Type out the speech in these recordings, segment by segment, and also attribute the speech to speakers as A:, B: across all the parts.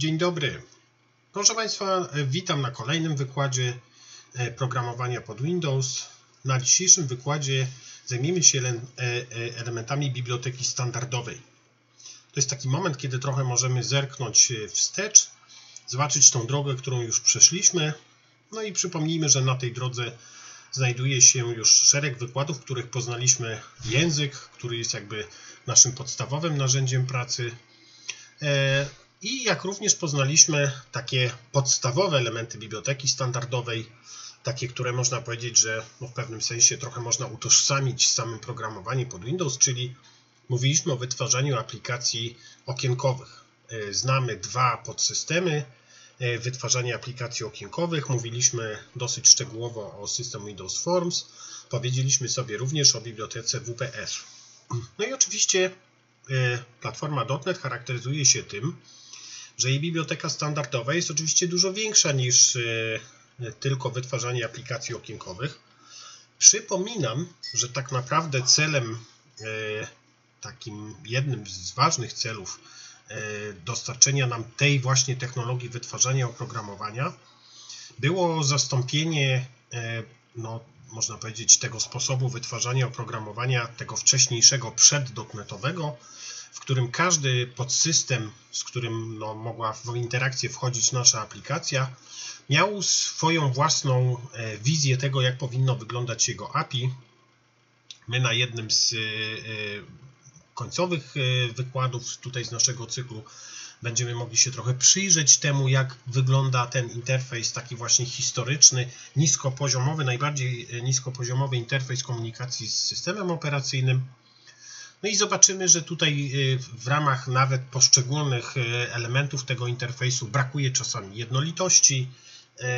A: Dzień dobry. Proszę Państwa, witam na kolejnym wykładzie e, programowania pod Windows. Na dzisiejszym wykładzie zajmiemy się e, e, elementami biblioteki standardowej. To jest taki moment, kiedy trochę możemy zerknąć wstecz, zobaczyć tą drogę, którą już przeszliśmy. No i przypomnijmy, że na tej drodze znajduje się już szereg wykładów, w których poznaliśmy język, który jest jakby naszym podstawowym narzędziem pracy. I jak również poznaliśmy takie podstawowe elementy biblioteki standardowej, takie, które można powiedzieć, że no w pewnym sensie trochę można utożsamić z samym programowaniem pod Windows, czyli mówiliśmy o wytwarzaniu aplikacji okienkowych. E, znamy dwa podsystemy e, wytwarzania aplikacji okienkowych. Mówiliśmy dosyć szczegółowo o system Windows Forms. Powiedzieliśmy sobie również o bibliotece WPF. No i oczywiście e, platforma .NET charakteryzuje się tym, że jej biblioteka standardowa jest oczywiście dużo większa niż e, tylko wytwarzanie aplikacji okienkowych. Przypominam, że tak naprawdę celem, e, takim jednym z ważnych celów e, dostarczenia nam tej właśnie technologii wytwarzania oprogramowania było zastąpienie, no, można powiedzieć, tego sposobu wytwarzania oprogramowania, tego wcześniejszego przeddotnetowego, w którym każdy podsystem, z którym no, mogła w interakcję wchodzić nasza aplikacja, miał swoją własną e, wizję tego, jak powinno wyglądać jego API. My na jednym z e, e, końcowych wykładów tutaj z naszego cyklu będziemy mogli się trochę przyjrzeć temu, jak wygląda ten interfejs taki właśnie historyczny, niskopoziomowy, najbardziej niskopoziomowy interfejs komunikacji z systemem operacyjnym. No i zobaczymy, że tutaj y, w ramach nawet poszczególnych y, elementów tego interfejsu brakuje czasami jednolitości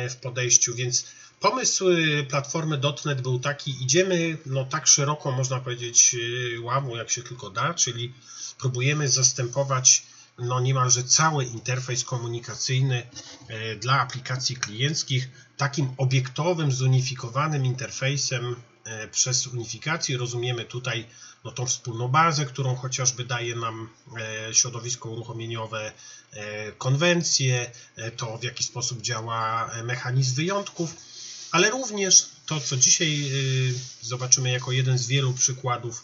A: y, w podejściu, więc pomysł platformy .NET był taki, idziemy no tak szeroko można powiedzieć ławą jak się tylko da, czyli próbujemy zastępować no niemalże cały interfejs komunikacyjny dla aplikacji klienckich takim obiektowym, zunifikowanym interfejsem przez unifikację. Rozumiemy tutaj no tą wspólną bazę, którą chociażby daje nam e, środowisko uruchomieniowe, e, konwencje, e, to w jaki sposób działa mechanizm wyjątków, ale również to, co dzisiaj zobaczymy jako jeden z wielu przykładów,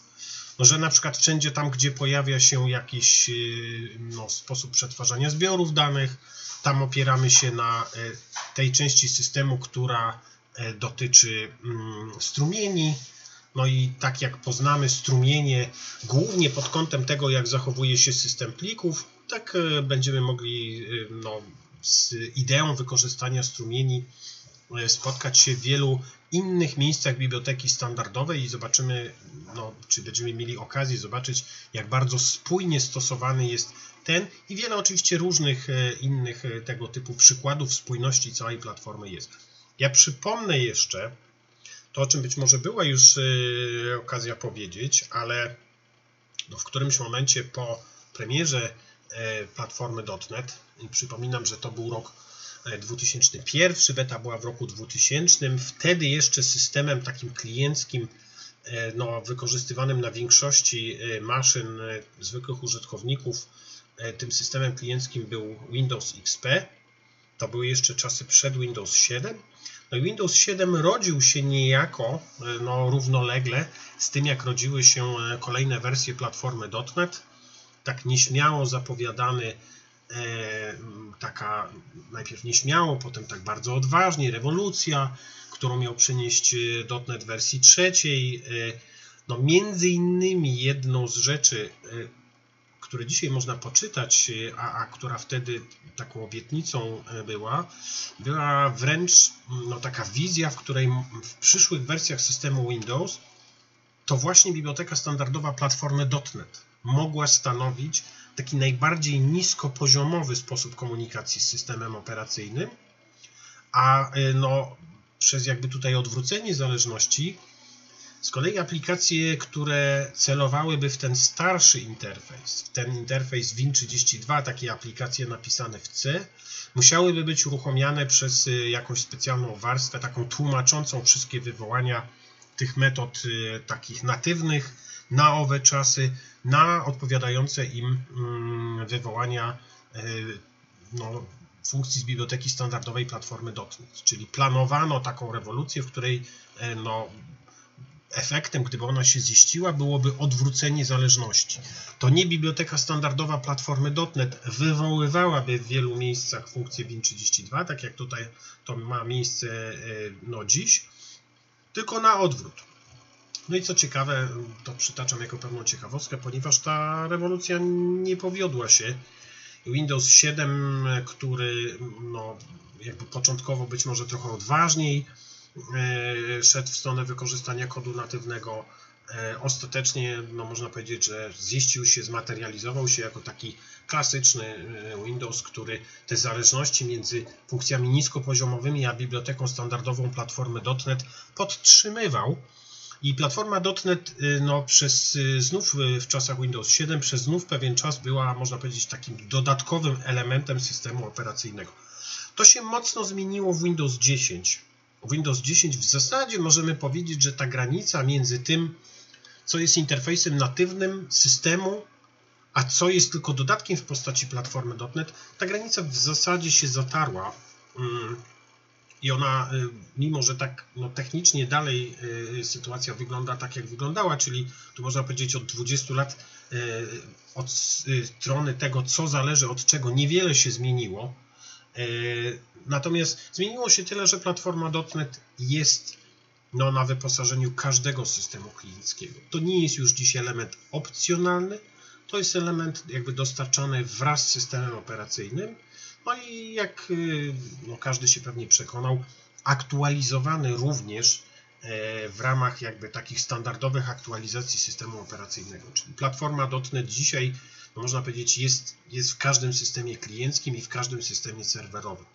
A: no, że na przykład wszędzie tam, gdzie pojawia się jakiś no, sposób przetwarzania zbiorów danych, tam opieramy się na tej części systemu, która dotyczy mm, strumieni, no i tak jak poznamy strumienie głównie pod kątem tego, jak zachowuje się system plików, tak e, będziemy mogli e, no, z ideą wykorzystania strumieni e, spotkać się w wielu innych miejscach biblioteki standardowej i zobaczymy, no, czy będziemy mieli okazję zobaczyć, jak bardzo spójnie stosowany jest ten i wiele oczywiście różnych innych tego typu przykładów spójności całej platformy jest. Ja przypomnę jeszcze, to, o czym być może była już y, okazja powiedzieć, ale no, w którymś momencie po premierze e, platformy .NET, i przypominam, że to był rok 2001, e, beta była w roku 2000, wtedy jeszcze systemem takim klienckim, e, no, wykorzystywanym na większości maszyn zwykłych użytkowników, tym systemem klienckim był Windows XP. To były jeszcze czasy przed Windows 7. No Windows 7 rodził się niejako e, no, równolegle z tym, jak rodziły się e, kolejne wersje platformy .NET. Tak nieśmiało zapowiadany, e, taka najpierw nieśmiało, potem tak bardzo odważnie, rewolucja, którą miał przynieść .NET wersji trzeciej. No między innymi jedną z rzeczy, które dzisiaj można poczytać, a, a która wtedy taką obietnicą e, była, była wręcz no, taka wizja, w której w przyszłych wersjach systemu Windows to właśnie biblioteka standardowa platformy .NET mogła stanowić taki najbardziej niskopoziomowy sposób komunikacji z systemem operacyjnym, a e, no, przez jakby tutaj odwrócenie zależności z kolei aplikacje, które celowałyby w ten starszy interfejs, w ten interfejs Win32, takie aplikacje napisane w C, musiałyby być uruchomiane przez y, jakąś specjalną warstwę, taką tłumaczącą wszystkie wywołania tych metod y, takich natywnych na owe czasy, na odpowiadające im mm, wywołania y, no, funkcji z biblioteki standardowej platformy .NET, czyli planowano taką rewolucję, w której no, efektem, gdyby ona się ziściła, byłoby odwrócenie zależności. To nie biblioteka standardowa platformy .NET wywoływałaby w wielu miejscach funkcję Win32, tak jak tutaj to ma miejsce no, dziś, tylko na odwrót. No i co ciekawe, to przytaczam jako pewną ciekawostkę, ponieważ ta rewolucja nie powiodła się. Windows 7, który no, jakby początkowo być może trochę odważniej e, szedł w stronę wykorzystania kodu natywnego, e, ostatecznie no, można powiedzieć, że ziścił się, zmaterializował się jako taki klasyczny e, Windows, który te zależności między funkcjami niskopoziomowymi a biblioteką standardową platformy .NET podtrzymywał. I platforma .NET no, przez znów w czasach Windows 7 przez znów pewien czas była, można powiedzieć, takim dodatkowym elementem systemu operacyjnego. To się mocno zmieniło w Windows 10. Windows 10 w zasadzie możemy powiedzieć, że ta granica między tym, co jest interfejsem natywnym systemu, a co jest tylko dodatkiem w postaci platformy .NET, ta granica w zasadzie się zatarła. Mm, i ona, y, mimo że tak no, technicznie dalej y, sytuacja wygląda tak, jak wyglądała, czyli tu można powiedzieć od 20 lat y, od strony tego, co zależy od czego, niewiele się zmieniło. Natomiast zmieniło się tyle, że platforma .NET jest no, na wyposażeniu każdego systemu klienckiego. To nie jest już dziś element opcjonalny, to jest element jakby dostarczany wraz z systemem operacyjnym no i jak y, no, każdy się pewnie przekonał, aktualizowany również e, w ramach jakby takich standardowych aktualizacji systemu operacyjnego. Czyli platforma .NET dzisiaj, można powiedzieć, jest, jest w każdym systemie klienckim i w każdym systemie serwerowym.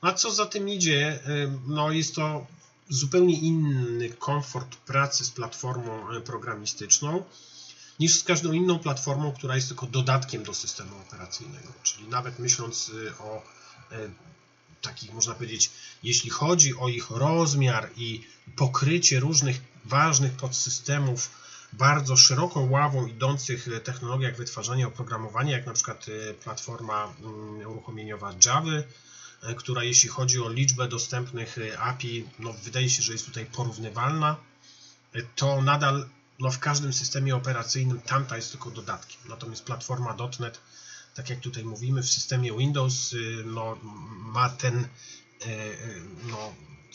A: A co za tym idzie, no jest to zupełnie inny komfort pracy z platformą e, programistyczną niż z każdą inną platformą, która jest tylko dodatkiem do systemu operacyjnego. Czyli nawet myśląc y, o e, takich, można powiedzieć, jeśli chodzi o ich rozmiar i pokrycie różnych ważnych podsystemów bardzo szeroką ławą idących technologiach wytwarzania oprogramowania, jak na przykład y, platforma mm, uruchomieniowa Java, e, która jeśli chodzi o liczbę dostępnych API, no wydaje się, że jest tutaj porównywalna, e, to nadal no w każdym systemie operacyjnym tamta jest tylko dodatkiem. Natomiast platforma .NET, tak jak tutaj mówimy, w systemie Windows no, ma ten no,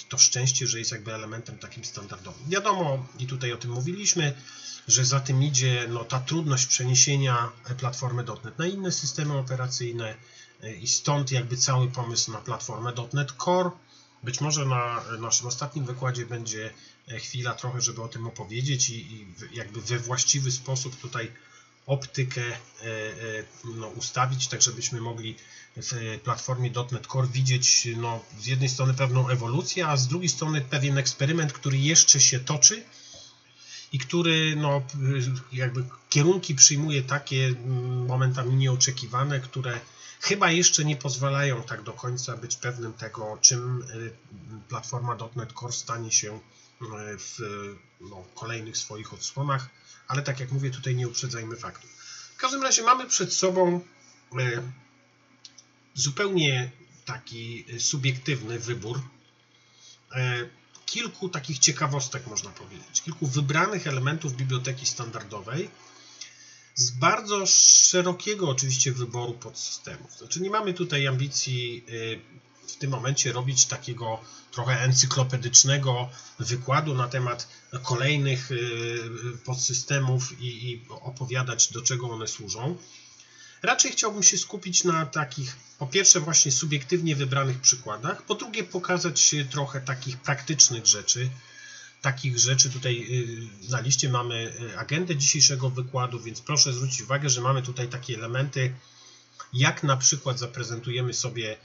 A: to szczęście, że jest jakby elementem takim standardowym. Wiadomo, i tutaj o tym mówiliśmy, że za tym idzie no, ta trudność przeniesienia platformy .NET na inne systemy operacyjne i stąd jakby cały pomysł na platformę .NET Core. Być może na naszym ostatnim wykładzie będzie E, chwila trochę, żeby o tym opowiedzieć i, i jakby we właściwy sposób tutaj optykę e, e, no, ustawić, tak żebyśmy mogli w platformie .NET Core widzieć no, z jednej strony pewną ewolucję, a z drugiej strony pewien eksperyment, który jeszcze się toczy i który no, jakby kierunki przyjmuje takie momentami nieoczekiwane, które chyba jeszcze nie pozwalają tak do końca być pewnym tego, czym platforma .NET Core stanie się w no, kolejnych swoich odsłonach, ale tak jak mówię, tutaj nie uprzedzajmy faktów. W każdym razie mamy przed sobą e, zupełnie taki subiektywny wybór e, kilku takich ciekawostek, można powiedzieć, kilku wybranych elementów biblioteki standardowej z bardzo szerokiego oczywiście wyboru podsystemów. Znaczy nie mamy tutaj ambicji e, w tym momencie robić takiego trochę encyklopedycznego wykładu na temat kolejnych y, podsystemów i, i opowiadać, do czego one służą. Raczej chciałbym się skupić na takich, po pierwsze, właśnie subiektywnie wybranych przykładach, po drugie, pokazać trochę takich praktycznych rzeczy. Takich rzeczy tutaj y, na liście mamy y, agendę dzisiejszego wykładu, więc proszę zwrócić uwagę, że mamy tutaj takie elementy, jak na przykład zaprezentujemy sobie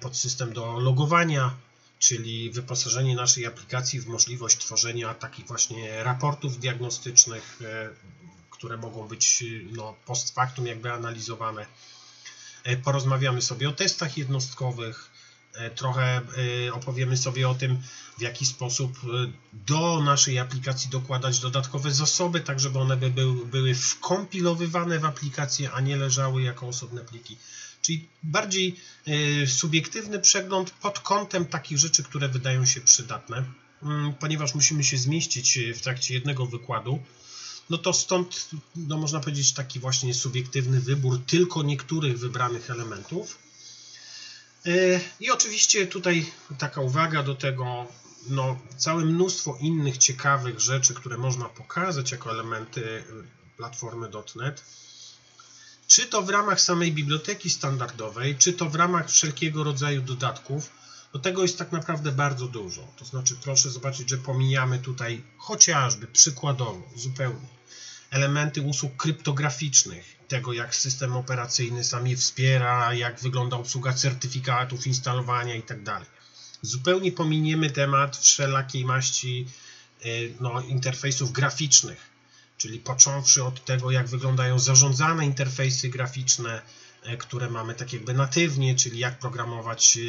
A: podsystem do logowania, czyli wyposażenie naszej aplikacji w możliwość tworzenia takich właśnie raportów diagnostycznych, e, które mogą być no, post factum jakby analizowane. E, porozmawiamy sobie o testach jednostkowych, Trochę opowiemy sobie o tym, w jaki sposób do naszej aplikacji dokładać dodatkowe zasoby, tak żeby one by były wkompilowywane w aplikację, a nie leżały jako osobne pliki. Czyli bardziej subiektywny przegląd pod kątem takich rzeczy, które wydają się przydatne. Mm, ponieważ musimy się zmieścić e, w trakcie jednego wykładu, no to stąd, no można powiedzieć, taki właśnie subiektywny wybór tylko niektórych wybranych elementów. E, I oczywiście tutaj taka uwaga do tego, no całe mnóstwo innych ciekawych rzeczy, które można pokazać jako elementy e, platformy .NET, czy to w ramach samej biblioteki standardowej, czy to w ramach wszelkiego rodzaju dodatków, do tego jest tak naprawdę bardzo dużo. To znaczy, proszę zobaczyć, że pomijamy tutaj chociażby przykładowo zupełnie elementy usług kryptograficznych, tego jak system operacyjny sam je wspiera, jak wygląda obsługa certyfikatów, instalowania itd. Tak zupełnie pominiemy temat wszelakiej maści y, no, interfejsów graficznych, czyli począwszy od tego, jak wyglądają zarządzane interfejsy graficzne, E, które mamy tak jakby natywnie, czyli jak programować e,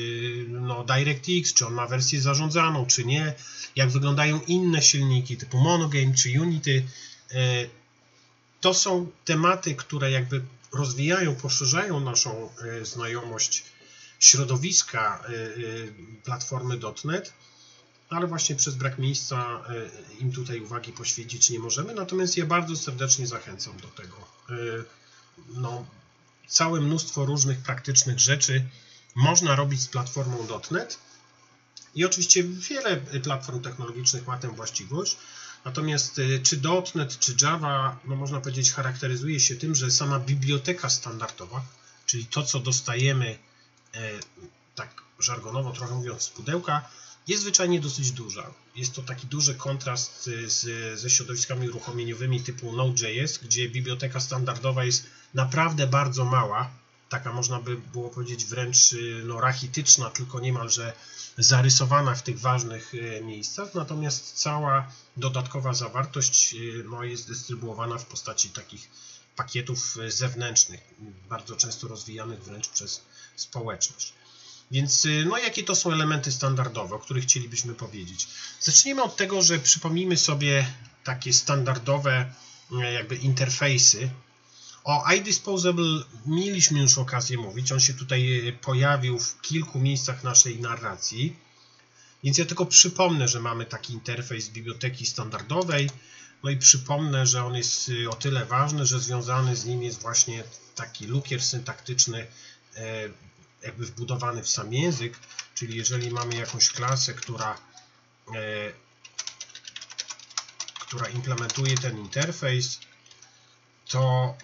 A: no, DirectX, czy on ma wersję zarządzaną, czy nie, jak wyglądają inne silniki typu Monogame czy Unity. E, to są tematy, które jakby rozwijają, poszerzają naszą znajomość środowiska platformy .NET, ale właśnie przez brak miejsca im tutaj uwagi poświęcić nie możemy, natomiast ja bardzo serdecznie zachęcam do tego. No, całe mnóstwo różnych praktycznych rzeczy można robić z platformą .NET i oczywiście wiele platform technologicznych ma tę właściwość, natomiast y, czy .NET, czy Java, no można powiedzieć, charakteryzuje się tym, że sama biblioteka standardowa, czyli to, co dostajemy, e, tak żargonowo trochę mówiąc, z pudełka, jest zwyczajnie dosyć duża. Jest to taki duży kontrast z, ze środowiskami uruchomieniowymi typu Node.js, gdzie biblioteka standardowa jest naprawdę bardzo mała, taka można by było powiedzieć wręcz y, no, rachityczna, tylko niemalże zarysowana w tych ważnych y, miejscach, natomiast cała dodatkowa zawartość y, no, jest dystrybuowana w postaci takich pakietów zewnętrznych, bardzo często rozwijanych wręcz przez społeczność. Więc no, jakie to są elementy standardowe, o których chcielibyśmy powiedzieć? Zacznijmy od tego, że przypomnijmy sobie takie standardowe jakby interfejsy, o iDisposable mieliśmy już okazję mówić, on się tutaj e, pojawił w kilku miejscach naszej narracji, więc ja tylko przypomnę, że mamy taki interfejs biblioteki standardowej, no i przypomnę, że on jest o tyle ważny, że związany z nim jest właśnie taki lukier syntaktyczny, jakby wbudowany w sam język, czyli jeżeli mamy jakąś klasę, która, która implementuje ten interfejs, to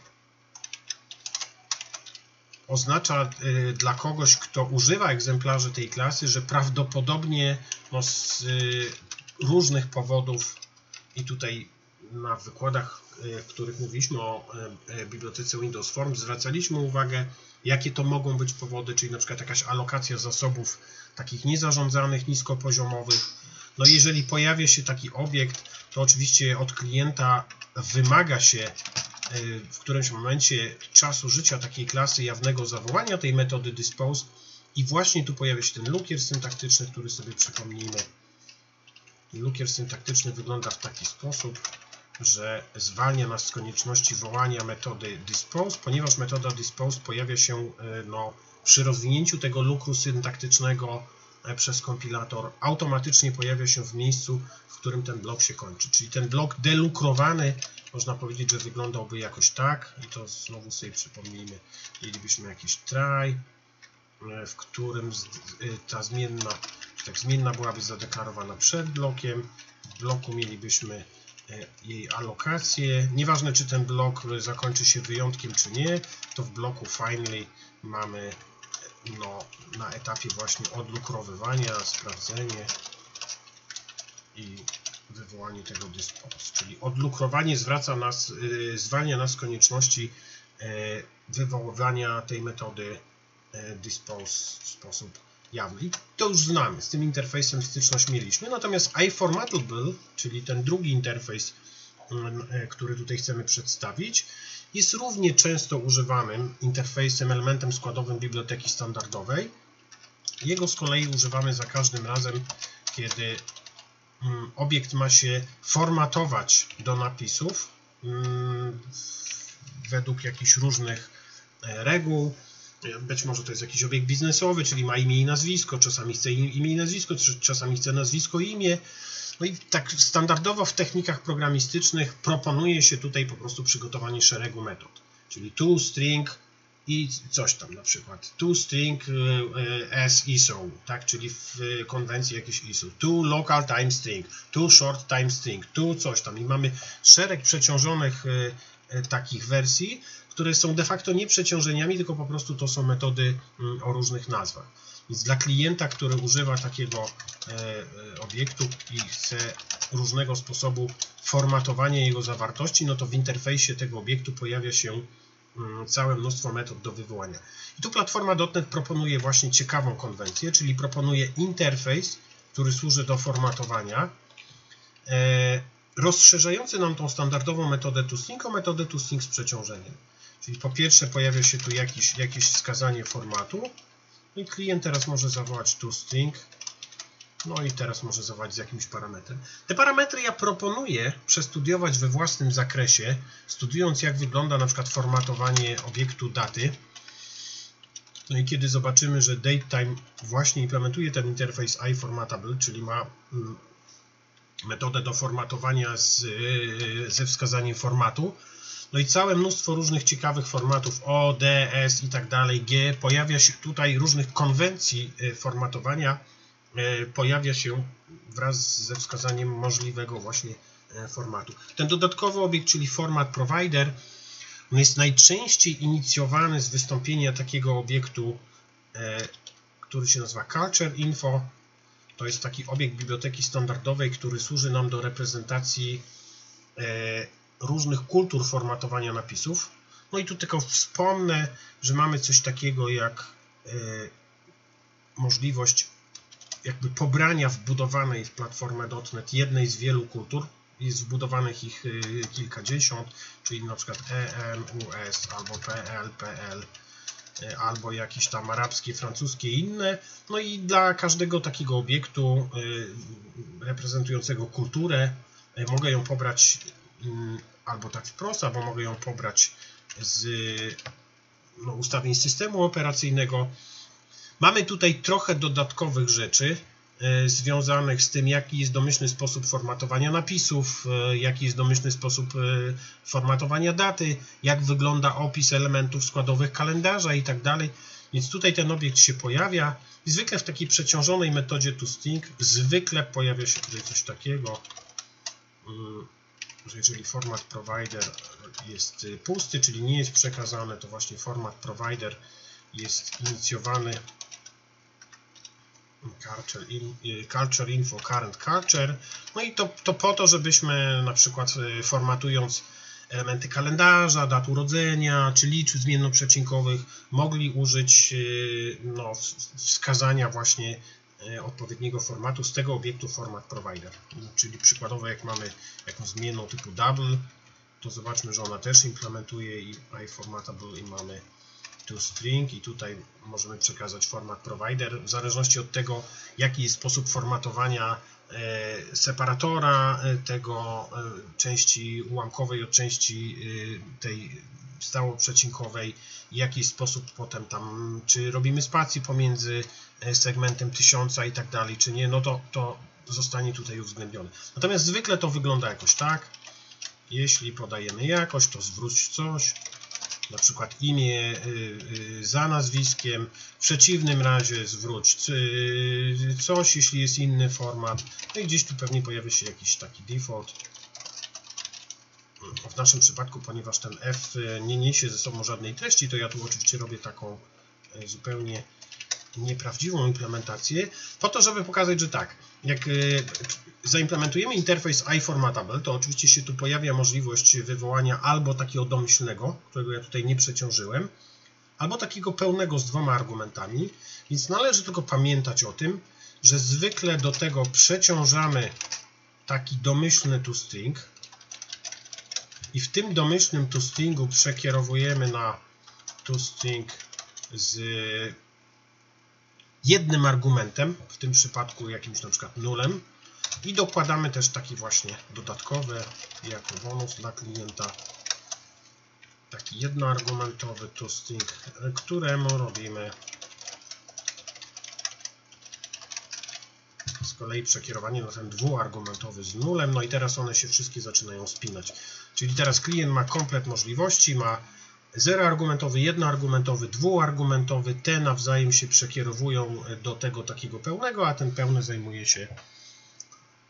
A: oznacza y, dla kogoś, kto używa egzemplarzy tej klasy, że prawdopodobnie no, z y, różnych powodów i tutaj na wykładach, y, w których mówiliśmy o bibliotece Windows Form, zwracaliśmy uwagę, jakie to mogą być powody, czyli na przykład jakaś alokacja zasobów takich niezarządzanych, niskopoziomowych. No jeżeli pojawia się taki obiekt, to oczywiście od klienta wymaga się Y, w którymś momencie czasu życia takiej klasy jawnego zawołania tej metody dispose i właśnie tu pojawia się ten lukier syntaktyczny, który sobie przypomnijmy. Lukier syntaktyczny wygląda w taki sposób, że zwalnia nas z konieczności wołania metody dispose, ponieważ metoda dispose pojawia się y, no, przy rozwinięciu tego lukru syntaktycznego e, przez kompilator, automatycznie pojawia się w miejscu, w którym ten blok się kończy. Czyli ten blok delukrowany można powiedzieć, że wyglądałby jakoś tak i to znowu sobie przypomnijmy, mielibyśmy jakiś try, e, w którym e, ta zmienna, tak zmienna byłaby zadeklarowana przed blokiem, w bloku mielibyśmy e, jej alokację, nieważne czy ten blok zakończy się wyjątkiem czy nie, to w bloku finally mamy no, na etapie właśnie odlukrowywania, sprawdzenie i wywołanie tego dispose, czyli odlukrowanie zwraca nas, y, zwalnia nas z konieczności y, wywoływania tej metody dispose w sposób jawny. To już znamy, z tym interfejsem styczność mieliśmy, natomiast iFormatable, czyli ten drugi interfejs, który tutaj chcemy przedstawić, jest równie często używanym interfejsem, elementem składowym biblioteki standardowej Jego z kolei używamy za każdym razem, kiedy mm, obiekt ma się formatować do napisów mm, według jakichś różnych e, reguł. Być może to jest jakiś obiekt biznesowy, czyli ma imię i nazwisko, czasami chce imię i nazwisko, czasami chce nazwisko i imię. No i tak standardowo w technikach programistycznych proponuje się tutaj po prostu przygotowanie szeregu metod, czyli toString i coś tam na przykład. toString as ISO, tak, czyli w konwencji jakieś ISO. To local time string, to short time string, to coś tam i mamy szereg przeciążonych e, takich wersji, które są de facto nie przeciążeniami, tylko po prostu to są metody mm, o różnych nazwach. Więc dla klienta, który używa takiego e, e, obiektu i chce różnego sposobu formatowania jego zawartości, no to w interfejsie tego obiektu pojawia się mm, całe mnóstwo metod do wywołania. I tu platforma .NET proponuje właśnie ciekawą konwencję, czyli proponuje interfejs, który służy do formatowania, e, rozszerzający nam tą standardową metodę toString o metodę toString z przeciążeniem. Czyli po pierwsze pojawia się tu jakiś, jakieś wskazanie formatu, i klient teraz może zawołać toString. No i teraz może zawołać z jakimś parametrem. Te parametry ja proponuję przestudiować we własnym zakresie, studiując jak wygląda na przykład formatowanie obiektu daty. No i kiedy zobaczymy, że datetime właśnie implementuje ten interfejs iFormatable, czyli ma mm, metodę do formatowania z, ze wskazaniem formatu, no i całe mnóstwo różnych ciekawych formatów O, D, S i tak dalej, G. Pojawia się tutaj różnych konwencji e, formatowania, e, pojawia się wraz ze wskazaniem możliwego właśnie e, formatu. Ten dodatkowy obiekt, czyli format provider, on jest najczęściej inicjowany z wystąpienia takiego obiektu, który się nazywa Culture Info. To jest taki obiekt biblioteki standardowej, który służy nam do reprezentacji różnych kultur formatowania napisów. No i tu tylko wspomnę, że mamy coś takiego jak e, możliwość jakby pobrania wbudowanej w platformę .NET jednej z wielu kultur. Jest wbudowanych ich e, kilkadziesiąt, czyli na przykład EM, US albo PL, PL e, albo jakieś tam arabskie, francuskie i inne. No i dla każdego takiego obiektu reprezentującego kulturę mogę ją pobrać Mm, albo tak wprost, albo mogę ją pobrać z no, ustawień systemu operacyjnego. Mamy tutaj trochę dodatkowych rzeczy e, związanych z tym, jaki jest domyślny sposób formatowania napisów, e, jaki jest domyślny sposób e, formatowania daty, jak wygląda opis elementów składowych kalendarza i tak dalej. Więc tutaj ten obiekt się pojawia. zwykle w takiej przeciążonej metodzie toString zwykle pojawia się tutaj coś takiego. Że jeżeli format provider jest y, pusty, czyli nie jest przekazany, to właśnie format provider jest inicjowany y, culture info current culture. No i to, to po to, żebyśmy na przykład y, formatując elementy kalendarza, dat urodzenia czy liczb zmiennoprzecinkowych mogli użyć no, wskazania właśnie odpowiedniego formatu z tego obiektu format provider. Czyli przykładowo jak mamy jakąś zmienną typu double, to zobaczmy, że ona też implementuje i iFormatable i mamy toString i tutaj możemy przekazać format provider w zależności od tego jaki jest sposób formatowania e, separatora e, tego części ułamkowej od części tej stałoprzecinkowej, w jaki sposób potem tam, czy robimy spacji pomiędzy e, segmentem tysiąca i tak dalej, czy nie, no to, to zostanie tutaj uwzględnione. Natomiast zwykle to wygląda jakoś tak, jeśli podajemy jakoś, to zwróć coś, na przykład imię y, y, za nazwiskiem, w przeciwnym razie zwróć coś, jeśli jest inny format, no i gdzieś tu pewnie pojawi się jakiś taki default, w naszym przypadku, ponieważ ten f e, nie niesie ze sobą żadnej treści, to ja tu oczywiście robię taką e, zupełnie nieprawdziwą implementację, po to, żeby pokazać, że tak, jak e, zaimplementujemy interfejs iFormatable, to oczywiście się tu pojawia możliwość wywołania albo takiego domyślnego, którego ja tutaj nie przeciążyłem, albo takiego pełnego z dwoma argumentami, więc należy tylko pamiętać o tym, że zwykle do tego przeciążamy taki domyślny toString, i w tym domyślnym toStringu przekierowujemy na toString z jednym argumentem, w tym przypadku jakimś na przykład nulem. I dokładamy też taki właśnie dodatkowy jako bonus dla klienta taki jednoargumentowy toString, któremu robimy z kolei przekierowanie na ten dwuargumentowy z nulem, no i teraz one się wszystkie zaczynają spinać. Czyli teraz klient ma komplet możliwości, ma zeroargumentowy, jednoargumentowy, dwuargumentowy, te nawzajem się przekierowują do tego takiego pełnego, a ten pełny zajmuje się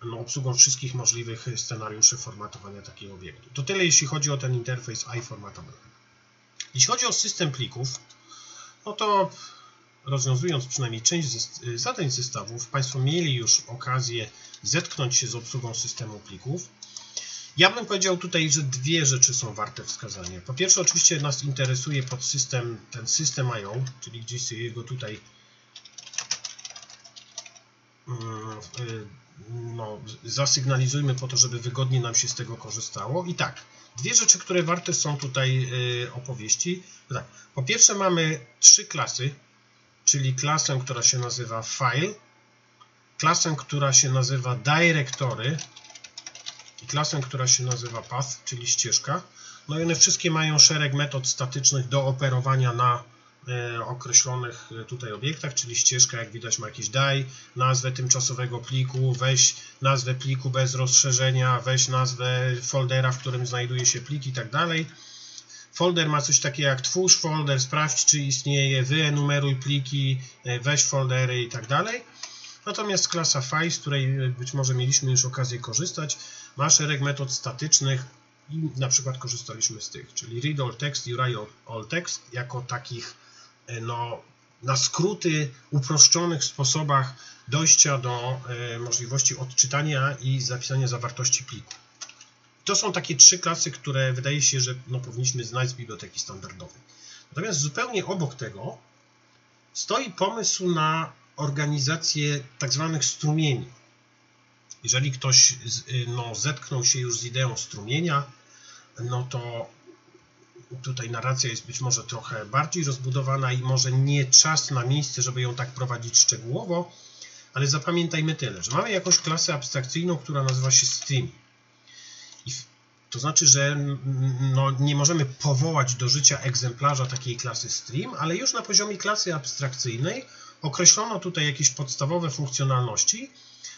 A: no, obsługą wszystkich możliwych scenariuszy formatowania takiego obiektu. To tyle jeśli chodzi o ten interfejs iFormatable. Jeśli chodzi o system plików, no to rozwiązując przynajmniej część zadań zestawów, Państwo mieli już okazję zetknąć się z obsługą systemu plików. Ja bym powiedział tutaj, że dwie rzeczy są warte wskazania. Po pierwsze, oczywiście nas interesuje podsystem, ten system IO, czyli gdzieś sobie go tutaj mm, y, no, zasygnalizujmy po to, żeby wygodnie nam się z tego korzystało. I tak, dwie rzeczy, które warte są tutaj y, opowieści. Tak, po pierwsze mamy trzy klasy, czyli klasę, która się nazywa file, klasę, która się nazywa directory i klasę, która się nazywa path, czyli ścieżka. No i one wszystkie mają szereg metod statycznych do operowania na e, określonych e, tutaj obiektach, czyli ścieżka, jak widać, ma jakiś daj, nazwę tymczasowego pliku, weź nazwę pliku bez rozszerzenia, weź nazwę foldera, w którym znajduje się plik i tak dalej. Folder ma coś takiego jak twórz folder, sprawdź czy istnieje, wyenumeruj pliki, e, weź foldery i tak dalej. Natomiast klasa file, z której być może mieliśmy już okazję korzystać, ma szereg metod statycznych i na przykład korzystaliśmy z tych, czyli read all text i write all text jako takich e, no, na skróty uproszczonych sposobach dojścia do e, możliwości odczytania i zapisania zawartości pliku. To są takie trzy klasy, które wydaje się, że no, powinniśmy znać z biblioteki standardowej. Natomiast zupełnie obok tego stoi pomysł na organizację tak zwanych strumieni. Jeżeli ktoś no, zetknął się już z ideą strumienia, no to tutaj narracja jest być może trochę bardziej rozbudowana i może nie czas na miejsce, żeby ją tak prowadzić szczegółowo, ale zapamiętajmy tyle, że mamy jakąś klasę abstrakcyjną, która nazywa się stream. To znaczy, że no, nie możemy powołać do życia egzemplarza takiej klasy stream, ale już na poziomie klasy abstrakcyjnej określono tutaj jakieś podstawowe funkcjonalności,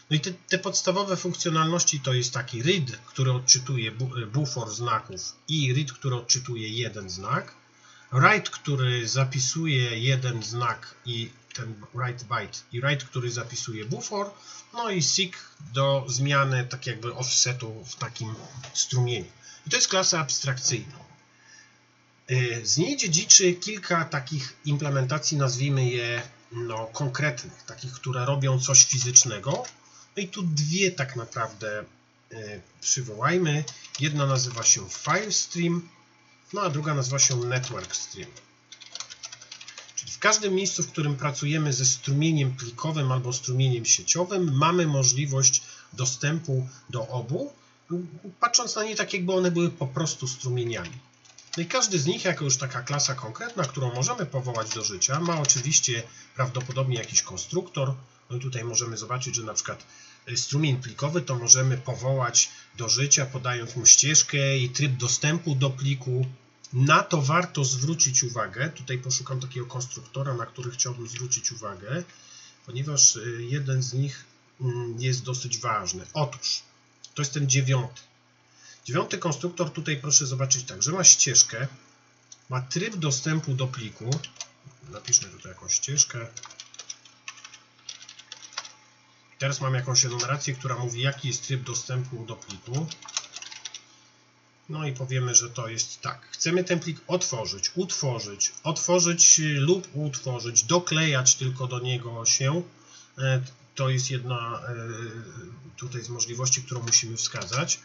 A: no i te, te, podstawowe funkcjonalności to jest taki read, który odczytuje bufor znaków i read, który odczytuje jeden znak, write, który zapisuje jeden znak i ten write byte i write, który zapisuje bufor, no i seek do zmiany tak jakby offsetu w takim strumieniu. I to jest klasa abstrakcyjna. Y, z niej dziedziczy kilka takich implementacji, nazwijmy je no, konkretnych, takich, które robią coś fizycznego, no i tu dwie tak naprawdę e, przywołajmy. Jedna nazywa się FileStream, no a druga nazywa się NetworkStream. Czyli w każdym miejscu, w którym pracujemy ze strumieniem plikowym albo strumieniem sieciowym, mamy możliwość dostępu do obu, patrząc na nie tak, jakby one były po prostu strumieniami. No i każdy z nich, jako już taka klasa konkretna, którą możemy powołać do życia, ma oczywiście prawdopodobnie jakiś konstruktor. No i tutaj możemy zobaczyć, że na przykład strumień plikowy to możemy powołać do życia, podając mu ścieżkę i tryb dostępu do pliku. Na to warto zwrócić uwagę. Tutaj poszukam takiego konstruktora, na który chciałbym zwrócić uwagę, ponieważ y, jeden z nich mm, jest dosyć ważny. Otóż, to jest ten dziewiąty. Dziewiąty konstruktor tutaj proszę zobaczyć tak, że ma ścieżkę, ma tryb dostępu do pliku. Napiszmy tutaj jakąś ścieżkę. Teraz mam jakąś enumerację, która mówi, jaki jest tryb dostępu do pliku. No i powiemy, że to jest tak. Chcemy ten plik otworzyć, utworzyć, otworzyć lub utworzyć, doklejać tylko do niego się. E, to jest jedna e, tutaj z możliwości, którą musimy wskazać.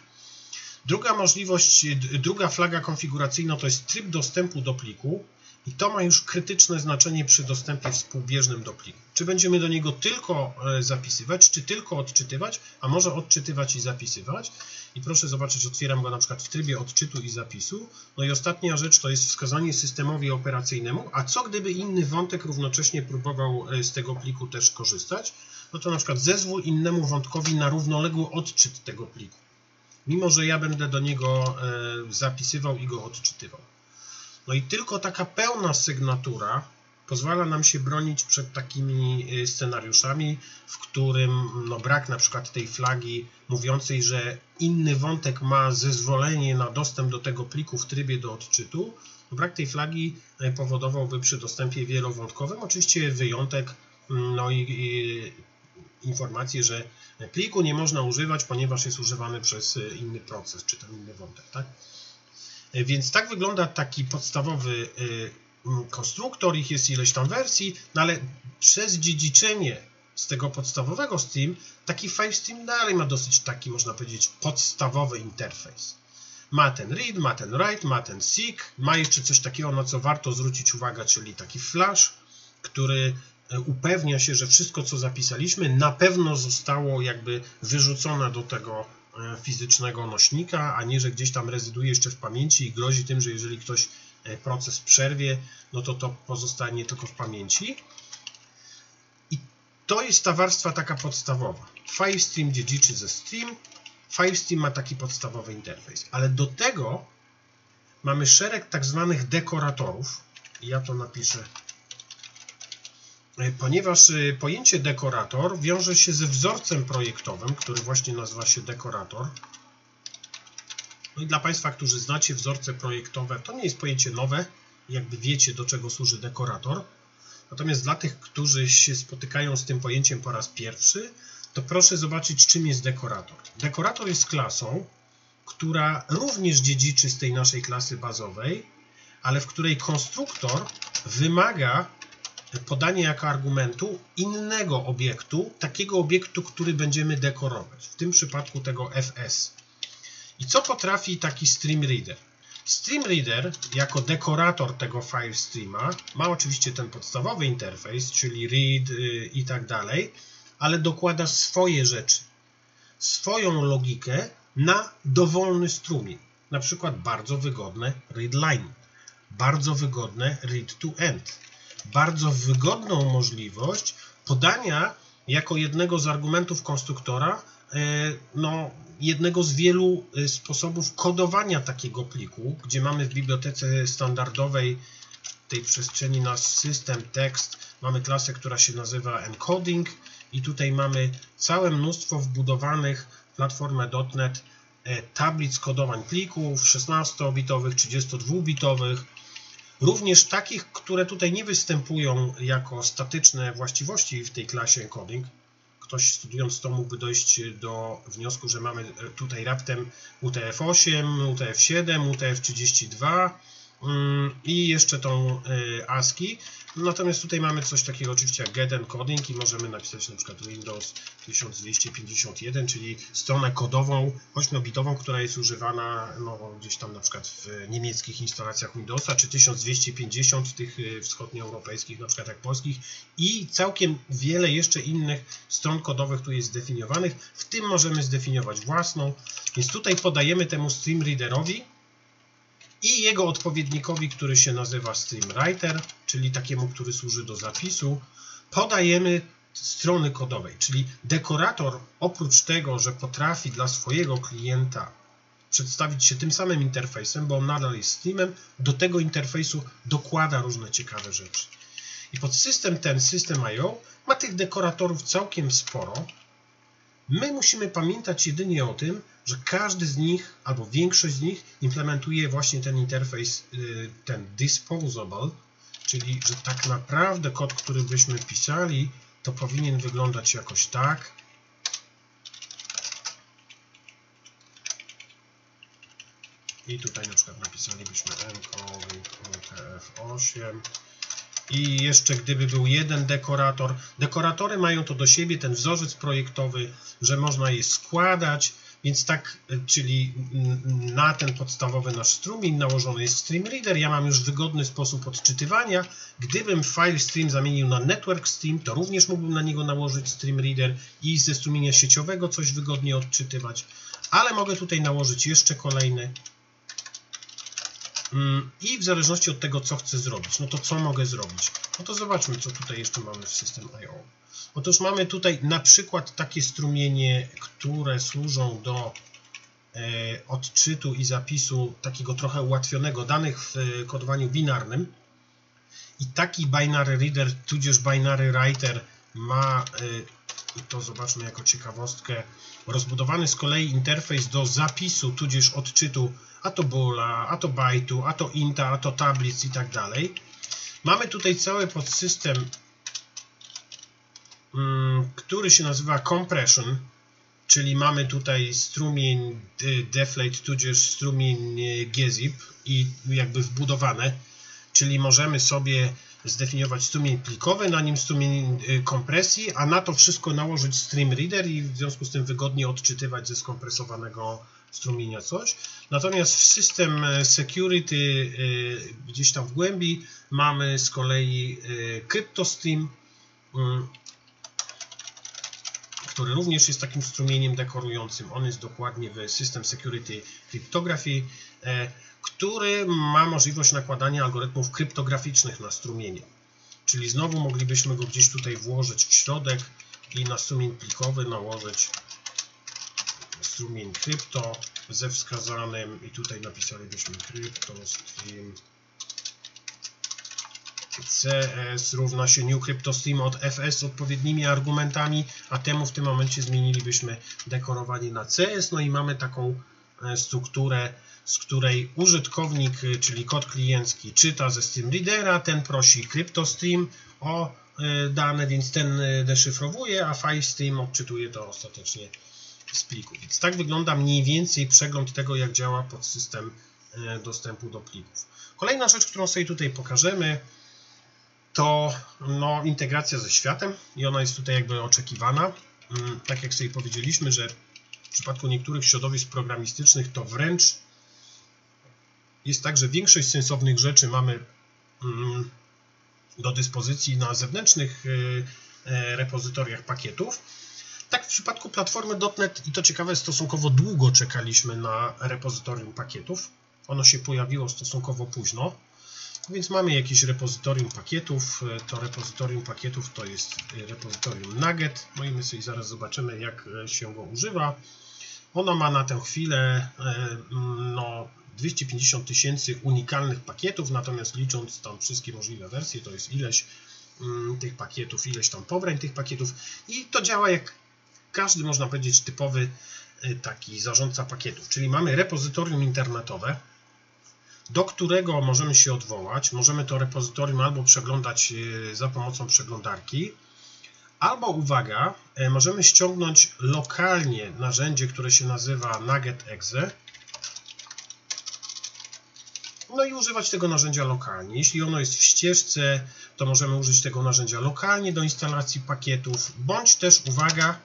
A: Druga możliwość, druga flaga konfiguracyjna to jest tryb dostępu do pliku. I to ma już krytyczne znaczenie przy dostępie współbieżnym do pliku. Czy będziemy do niego tylko e, zapisywać, czy tylko odczytywać, a może odczytywać i zapisywać. I proszę zobaczyć, otwieram go na przykład w trybie odczytu i zapisu. No i ostatnia rzecz to jest wskazanie systemowi operacyjnemu, a co gdyby inny wątek równocześnie próbował e, z tego pliku też korzystać, no to na przykład zezwól innemu wątkowi na równoległy odczyt tego pliku. Mimo, że ja będę do niego e, zapisywał i go odczytywał. No i tylko taka pełna sygnatura pozwala nam się bronić przed takimi y, scenariuszami, w którym no, brak na przykład tej flagi mówiącej, że inny wątek ma zezwolenie na dostęp do tego pliku w trybie do odczytu, brak tej flagi y, powodowałby przy dostępie wielowątkowym oczywiście wyjątek mm, no i, i informację, że pliku nie można używać, ponieważ jest używany przez y, inny proces, czy ten inny wątek, tak? Więc tak wygląda taki podstawowy mm, konstruktor, ich jest ileś tam wersji, no ale przez dziedziczenie z tego podstawowego Steam, taki FiveStream dalej ma dosyć taki, można powiedzieć, podstawowy interfejs. Ma ten read, ma ten write, ma ten seek, ma jeszcze coś takiego, na co warto zwrócić uwagę, czyli taki flash, który e, upewnia się, że wszystko, co zapisaliśmy, na pewno zostało jakby wyrzucone do tego fizycznego nośnika, a nie, że gdzieś tam rezyduje jeszcze w pamięci i grozi tym, że jeżeli ktoś e, proces przerwie, no to to pozostanie tylko w pamięci. I to jest ta warstwa taka podstawowa. FileStream dziedziczy ze Stream. FileStream ma taki podstawowy interfejs, ale do tego mamy szereg tak zwanych dekoratorów. Ja to napiszę E, ponieważ e, pojęcie dekorator wiąże się ze wzorcem projektowym, który właśnie nazywa się dekorator. No i dla Państwa, którzy znacie wzorce projektowe, to nie jest pojęcie nowe, jakby wiecie, do czego służy dekorator. Natomiast dla tych, którzy się spotykają z tym pojęciem po raz pierwszy, to proszę zobaczyć, czym jest dekorator. Dekorator jest klasą, która również dziedziczy z tej naszej klasy bazowej, ale w której konstruktor wymaga podanie jako argumentu innego obiektu, takiego obiektu, który będziemy dekorować, w tym przypadku tego fs. I co potrafi taki stream reader? Stream Reader jako dekorator tego file streama ma oczywiście ten podstawowy interfejs, czyli read y, i tak dalej, ale dokłada swoje rzeczy, swoją logikę na dowolny strumień. Na przykład bardzo wygodne read line, bardzo wygodne read to end bardzo wygodną możliwość podania jako jednego z argumentów konstruktora e, no, jednego z wielu e, sposobów kodowania takiego pliku, gdzie mamy w bibliotece standardowej tej przestrzeni nasz system, tekst, mamy klasę, która się nazywa encoding i tutaj mamy całe mnóstwo wbudowanych w platformę .NET e, tablic kodowań plików 16-bitowych, 32-bitowych, Również takich, które tutaj nie występują jako statyczne właściwości w tej klasie encoding. Ktoś studiując to mógłby dojść do wniosku, że mamy tutaj raptem UTF-8, UTF-7, UTF-32 i jeszcze tą y, ASCII. Natomiast tutaj mamy coś takiego oczywiście jak get encoding i możemy napisać na przykład Windows 1251, czyli stronę kodową 8-bitową, która jest używana no, gdzieś tam na przykład w niemieckich instalacjach Windowsa, czy 1250 w tych y, wschodnioeuropejskich, na przykład jak polskich i całkiem wiele jeszcze innych stron kodowych tu jest zdefiniowanych. W tym możemy zdefiniować własną, więc tutaj podajemy temu stream readerowi i jego odpowiednikowi, który się nazywa StreamWriter, czyli takiemu, który służy do zapisu, podajemy strony kodowej, czyli dekorator oprócz tego, że potrafi dla swojego klienta przedstawić się tym samym interfejsem, bo on nadal jest Steamem, do tego interfejsu dokłada różne ciekawe rzeczy. I pod system ten, system IO, ma tych dekoratorów całkiem sporo, My musimy pamiętać jedynie o tym, że każdy z nich, albo większość z nich implementuje właśnie ten interfejs, y, ten disposable, czyli że tak naprawdę kod, który byśmy pisali, to powinien wyglądać jakoś tak. I tutaj na przykład napisalibyśmy encoding UTF-8 i jeszcze gdyby był jeden dekorator. Dekoratory mają to do siebie, ten wzorzec projektowy, że można je składać, Więc tak, czyli na ten podstawowy nasz strumień nałożony jest Stream Reader. Ja mam już wygodny sposób odczytywania. Gdybym file stream zamienił na network stream, to również mógłbym na niego nałożyć Stream Reader i ze strumienia sieciowego coś wygodnie odczytywać. Ale mogę tutaj nałożyć jeszcze kolejny. Mm, I w zależności od tego, co chcę zrobić, no to co mogę zrobić? No to zobaczmy, co tutaj jeszcze mamy w System.io. Otóż mamy tutaj na przykład takie strumienie, które służą do e, odczytu i zapisu takiego trochę ułatwionego danych w e, kodowaniu binarnym. I taki binary reader, tudzież binary writer ma, e, to zobaczmy jako ciekawostkę, rozbudowany z kolei interfejs do zapisu, tudzież odczytu a to boola, a to byte'u, a to inta, a to tablic i tak dalej. Mamy tutaj cały podsystem Mm, który się nazywa compression, czyli mamy tutaj strumień y, deflate tudzież strumień y, gzip i jakby wbudowane, czyli możemy sobie zdefiniować strumień plikowy, na nim strumień y, kompresji, a na to wszystko nałożyć stream reader i w związku z tym wygodnie odczytywać ze skompresowanego strumienia coś. Natomiast w system security gdzieś tam w głębi mamy z kolei CryptoStream, który również jest takim strumieniem dekorującym. On jest dokładnie w System Security Cryptography, który ma możliwość nakładania algorytmów kryptograficznych na strumienie. Czyli znowu moglibyśmy go gdzieś tutaj włożyć w środek i na strumień plikowy nałożyć strumień krypto ze wskazanym i tutaj napisalibyśmy CryptoStream CS równa się new CryptoStream od FS z odpowiednimi argumentami, a temu w tym momencie zmienilibyśmy dekorowanie na CS, no i mamy taką e, strukturę, z której użytkownik, e, czyli kod kliencki czyta ze Steam Readera, ten prosi CryptoStream o e, dane, więc ten deszyfrowuje, a FileStream odczytuje to ostatecznie z pliku. Więc tak wygląda mniej więcej przegląd tego, jak działa podsystem dostępu do plików. Kolejna rzecz, którą sobie tutaj pokażemy, to no, integracja ze światem i ona jest tutaj jakby oczekiwana. Mm, tak jak sobie powiedzieliśmy, że w przypadku niektórych środowisk programistycznych to wręcz jest tak, że większość sensownych rzeczy mamy mm, do dyspozycji na zewnętrznych y, e, repozytoriach pakietów. Tak w przypadku platformy .NET i to ciekawe, stosunkowo długo czekaliśmy na repozytorium pakietów. Ono się pojawiło stosunkowo późno. Więc mamy jakieś repozytorium pakietów. To repozytorium pakietów to jest repozytorium Nugget. No i my sobie zaraz zobaczymy, jak się go używa. Ono ma na tę chwilę e, no, 250 tysięcy unikalnych pakietów, natomiast licząc tam wszystkie możliwe wersje, to jest ileś mm, tych pakietów, ileś tam pobrań tych pakietów i to działa jak każdy, można powiedzieć, typowy e, taki zarządca pakietów, czyli mamy repozytorium internetowe, do którego możemy się odwołać. Możemy to repozytorium albo przeglądać e, za pomocą przeglądarki, albo uwaga, e, możemy ściągnąć lokalnie narzędzie, które się nazywa NuggetExe. No i używać tego narzędzia lokalnie. Jeśli ono jest w ścieżce, to możemy użyć tego narzędzia lokalnie do instalacji pakietów, bądź też, uwaga,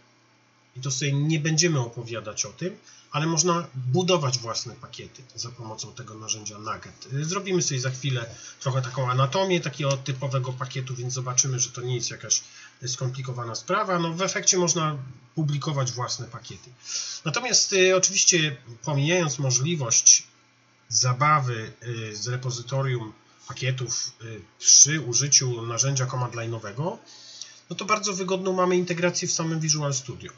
A: i to sobie nie będziemy opowiadać o tym, ale można budować własne pakiety za pomocą tego narzędzia Nugget. Zrobimy sobie za chwilę trochę taką anatomię takiego typowego pakietu, więc zobaczymy, że to nie jest jakaś skomplikowana sprawa. No, w efekcie można publikować własne pakiety. Natomiast y, oczywiście pomijając możliwość zabawy y, z repozytorium pakietów y, przy użyciu narzędzia command line'owego, no to bardzo wygodną mamy integrację w samym Visual Studio.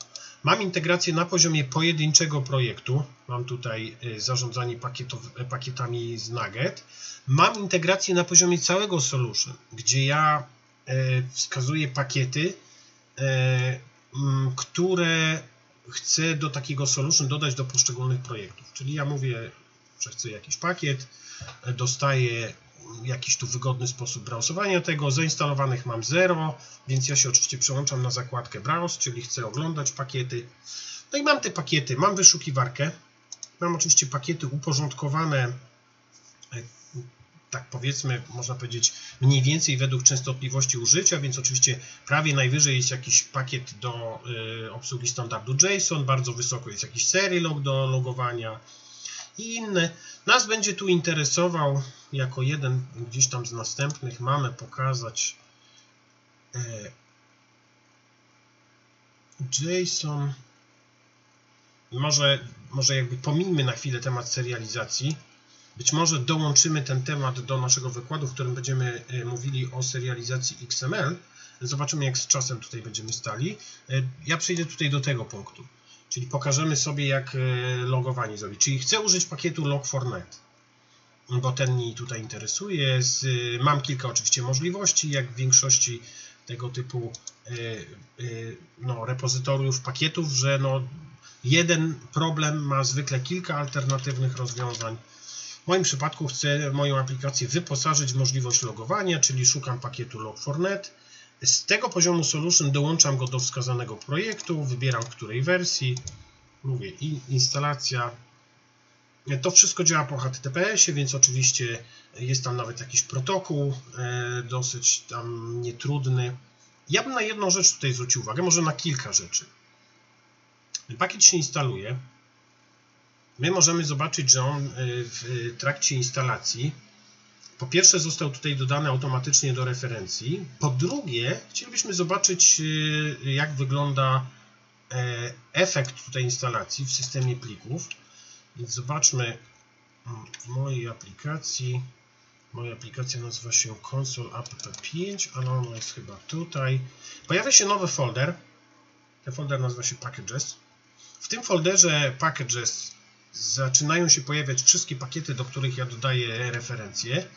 A: Mam integrację na poziomie pojedynczego projektu. Mam tutaj y, zarządzanie y, pakietami z Nugget. Mam integrację na poziomie całego solution, gdzie ja y, wskazuję pakiety, które chcę do takiego solution dodać do poszczególnych projektów. Czyli ja mówię, że chcę jakiś pakiet, dostaję jakiś tu wygodny sposób browsowania tego. Zainstalowanych mam 0, więc ja się oczywiście przełączam na zakładkę Browse, czyli chcę oglądać pakiety. No i mam te pakiety, mam wyszukiwarkę, mam oczywiście pakiety uporządkowane tak powiedzmy, można powiedzieć, mniej więcej według częstotliwości użycia, więc oczywiście prawie najwyżej jest jakiś pakiet do y, obsługi standardu JSON, bardzo wysoko jest jakiś serilog do logowania i inne. Nas będzie tu interesował jako jeden gdzieś tam z następnych mamy pokazać y, JSON. Może, może jakby pomijmy na chwilę temat serializacji być może dołączymy ten temat do naszego wykładu, w którym będziemy e, mówili o serializacji XML. Zobaczymy, jak z czasem tutaj będziemy stali. E, ja przejdę tutaj do tego punktu, czyli pokażemy sobie, jak e, logowanie zrobić. Czyli chcę użyć pakietu log4net, bo ten mi tutaj interesuje. Mam kilka oczywiście możliwości, jak w większości tego typu no, repozytoriów, pakietów, że no, jeden problem ma zwykle kilka alternatywnych rozwiązań. W moim przypadku chcę moją aplikację wyposażyć w możliwość logowania, czyli szukam pakietu log4net. Z tego poziomu solution dołączam go do wskazanego projektu, wybieram w której wersji, mówię instalacja. To wszystko działa po HTTPS-ie, więc oczywiście jest tam nawet jakiś protokół, e, dosyć tam nietrudny. Ja bym na jedną rzecz tutaj zwrócił uwagę, może na kilka rzeczy. Pakiet się instaluje, my możemy zobaczyć, że on y, w trakcie instalacji po pierwsze został tutaj dodany automatycznie do referencji, po drugie chcielibyśmy zobaczyć y, jak wygląda e, efekt tutaj instalacji w systemie plików, więc zobaczmy mm, w mojej aplikacji moja aplikacja nazywa się console app5, ale ona jest chyba tutaj. Pojawia się nowy folder. Ten folder nazywa się packages. W tym folderze packages zaczynają się pojawiać wszystkie pakiety, do których ja dodaję referencje.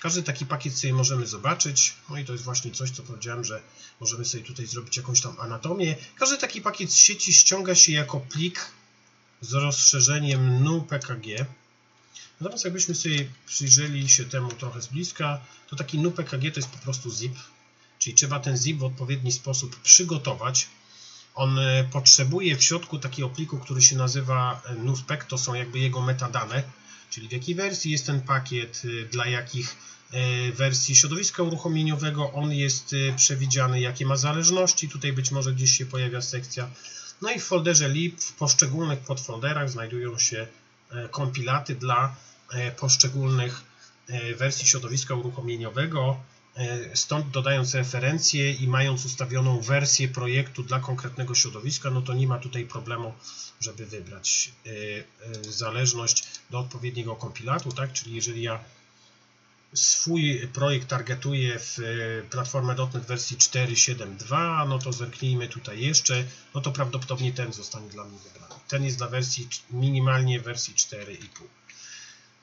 A: Każdy taki pakiet sobie możemy zobaczyć. No i to jest właśnie coś, co powiedziałem, że możemy sobie tutaj zrobić jakąś tam anatomię. Każdy taki pakiet z sieci ściąga się jako plik z rozszerzeniem NuPKG. Natomiast jakbyśmy sobie przyjrzeli się temu trochę z bliska, to taki NuPKG to jest po prostu zip, czyli trzeba ten zip w odpowiedni sposób przygotować. On e, potrzebuje w środku takiego pliku, który się nazywa e, nuspec, to są jakby jego metadane, czyli w jakiej wersji jest ten pakiet, e, dla jakich wersji środowiska uruchomieniowego on jest przewidziany, jakie ma zależności, tutaj być może gdzieś się pojawia sekcja. No i w folderze lib w poszczególnych podfolderach znajdują się kompilaty dla poszczególnych wersji środowiska uruchomieniowego, stąd dodając referencję i mając ustawioną wersję projektu dla konkretnego środowiska, no to nie ma tutaj problemu, żeby wybrać e, e, zależność do odpowiedniego kompilatu, tak? Czyli jeżeli ja swój projekt targetuję w platformę .NET wersji 4.7.2, no to zerknijmy tutaj jeszcze, no to prawdopodobnie ten zostanie dla mnie wybrany. Ten jest dla wersji minimalnie wersji 4.5.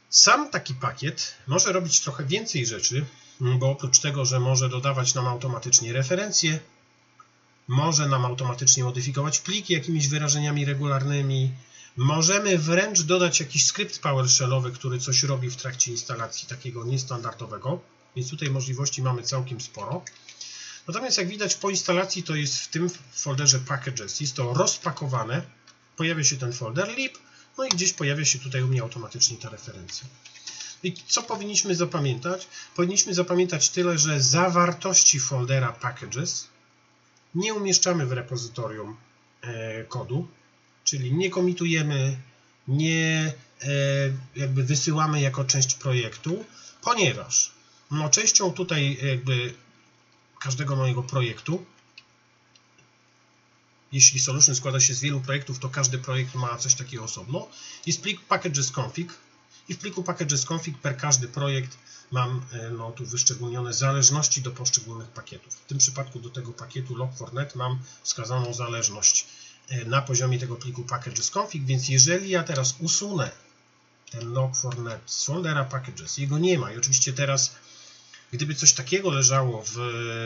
A: Sam taki pakiet może robić trochę więcej rzeczy, bo oprócz tego, że może dodawać nam automatycznie referencje, może nam automatycznie modyfikować pliki jakimiś wyrażeniami regularnymi, możemy wręcz dodać jakiś skrypt PowerShellowy, który coś robi w trakcie instalacji takiego niestandardowego, więc tutaj możliwości mamy całkiem sporo. Natomiast jak widać po instalacji to jest w tym folderze packages, jest to rozpakowane, pojawia się ten folder lib, no i gdzieś pojawia się tutaj u mnie automatycznie ta referencja. I co powinniśmy zapamiętać? Powinniśmy zapamiętać tyle, że zawartości foldera packages nie umieszczamy w repozytorium e, kodu, czyli nie komitujemy, nie e, jakby wysyłamy jako część projektu, ponieważ no, częścią tutaj jakby każdego mojego projektu jeśli solution składa się z wielu projektów, to każdy projekt ma coś takiego osobno. Jest plik packages.config, i w pliku packages.config per każdy projekt mam e, no, tu wyszczególnione zależności do poszczególnych pakietów. W tym przypadku do tego pakietu log4net mam wskazaną zależność e, na poziomie tego pliku packages.config, więc jeżeli ja teraz usunę ten log4net z foldera packages, jego nie ma i oczywiście teraz gdyby coś takiego leżało w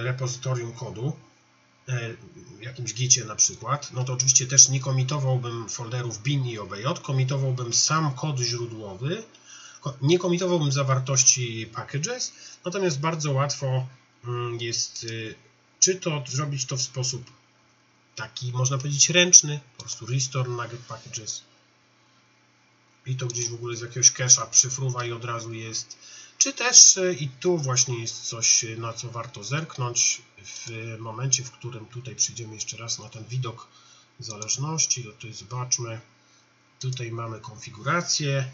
A: repozytorium kodu, E, jakimś gicie na przykład, no to oczywiście też nie komitowałbym folderów bin i obj, komitowałbym sam kod źródłowy, nie komitowałbym zawartości packages, natomiast bardzo łatwo mm, jest y, czy to zrobić to w sposób taki, można powiedzieć, ręczny, po prostu restore nugget packages. I to gdzieś w ogóle z jakiegoś cache'a przyfruwa i od razu jest, Czy też e, i tu właśnie jest coś, na co warto zerknąć w momencie, w którym tutaj przyjdziemy jeszcze raz na ten widok zależności, to tutaj zobaczmy, tutaj mamy konfigurację,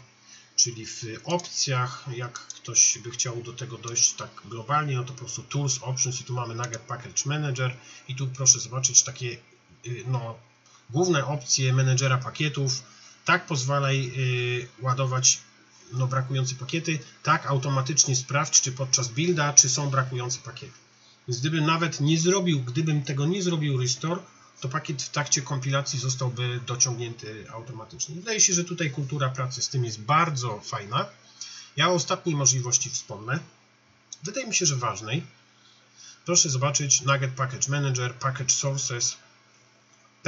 A: czyli w opcjach, jak ktoś by chciał do tego dojść tak globalnie, no to po prostu Tools, Options i tu mamy Nugget Package Manager. I tu proszę zobaczyć takie y, no, główne opcje menedżera pakietów, tak pozwalaj ładować no, brakujące pakiety, tak automatycznie sprawdź, czy podczas builda, czy są brakujące pakiety. Więc gdybym nawet nie zrobił, gdybym tego nie zrobił restore, to pakiet w trakcie kompilacji zostałby dociągnięty automatycznie. Wydaje się, że tutaj kultura pracy z tym jest bardzo fajna. Ja o ostatniej możliwości wspomnę. Wydaje mi się, że ważnej. Proszę zobaczyć Nugget Package Manager, Package Sources.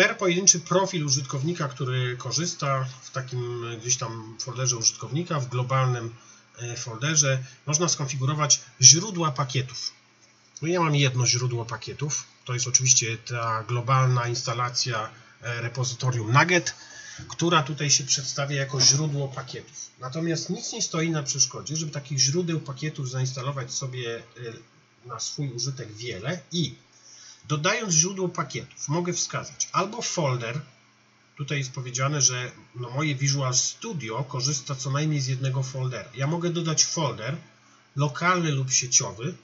A: Per pojedynczy profil użytkownika, który korzysta w takim gdzieś tam folderze użytkownika, w globalnym e, folderze, można skonfigurować źródła pakietów. No ja mam jedno źródło pakietów, to jest oczywiście ta globalna instalacja e, repozytorium Nugget, która tutaj się przedstawia jako źródło pakietów. Natomiast nic nie stoi na przeszkodzie, żeby takich źródeł pakietów zainstalować sobie e, na swój użytek wiele i dodając źródło pakietów mogę wskazać albo folder, tutaj jest powiedziane, że no moje Visual Studio korzysta co najmniej z jednego foldera. Ja mogę dodać folder lokalny lub sieciowy,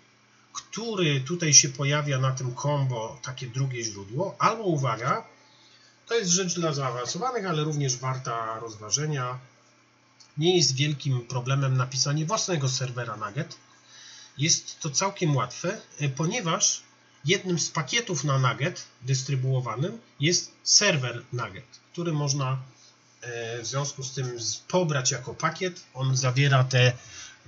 A: który tutaj się pojawia na tym combo, takie drugie źródło, albo uwaga, to jest rzecz dla zaawansowanych, ale również warta rozważenia. Nie jest wielkim problemem napisanie własnego serwera Nugget. Jest to całkiem łatwe, ponieważ jednym z pakietów na Nugget dystrybuowanym jest serwer Nugget, który można e, w związku z tym pobrać jako pakiet. On zawiera te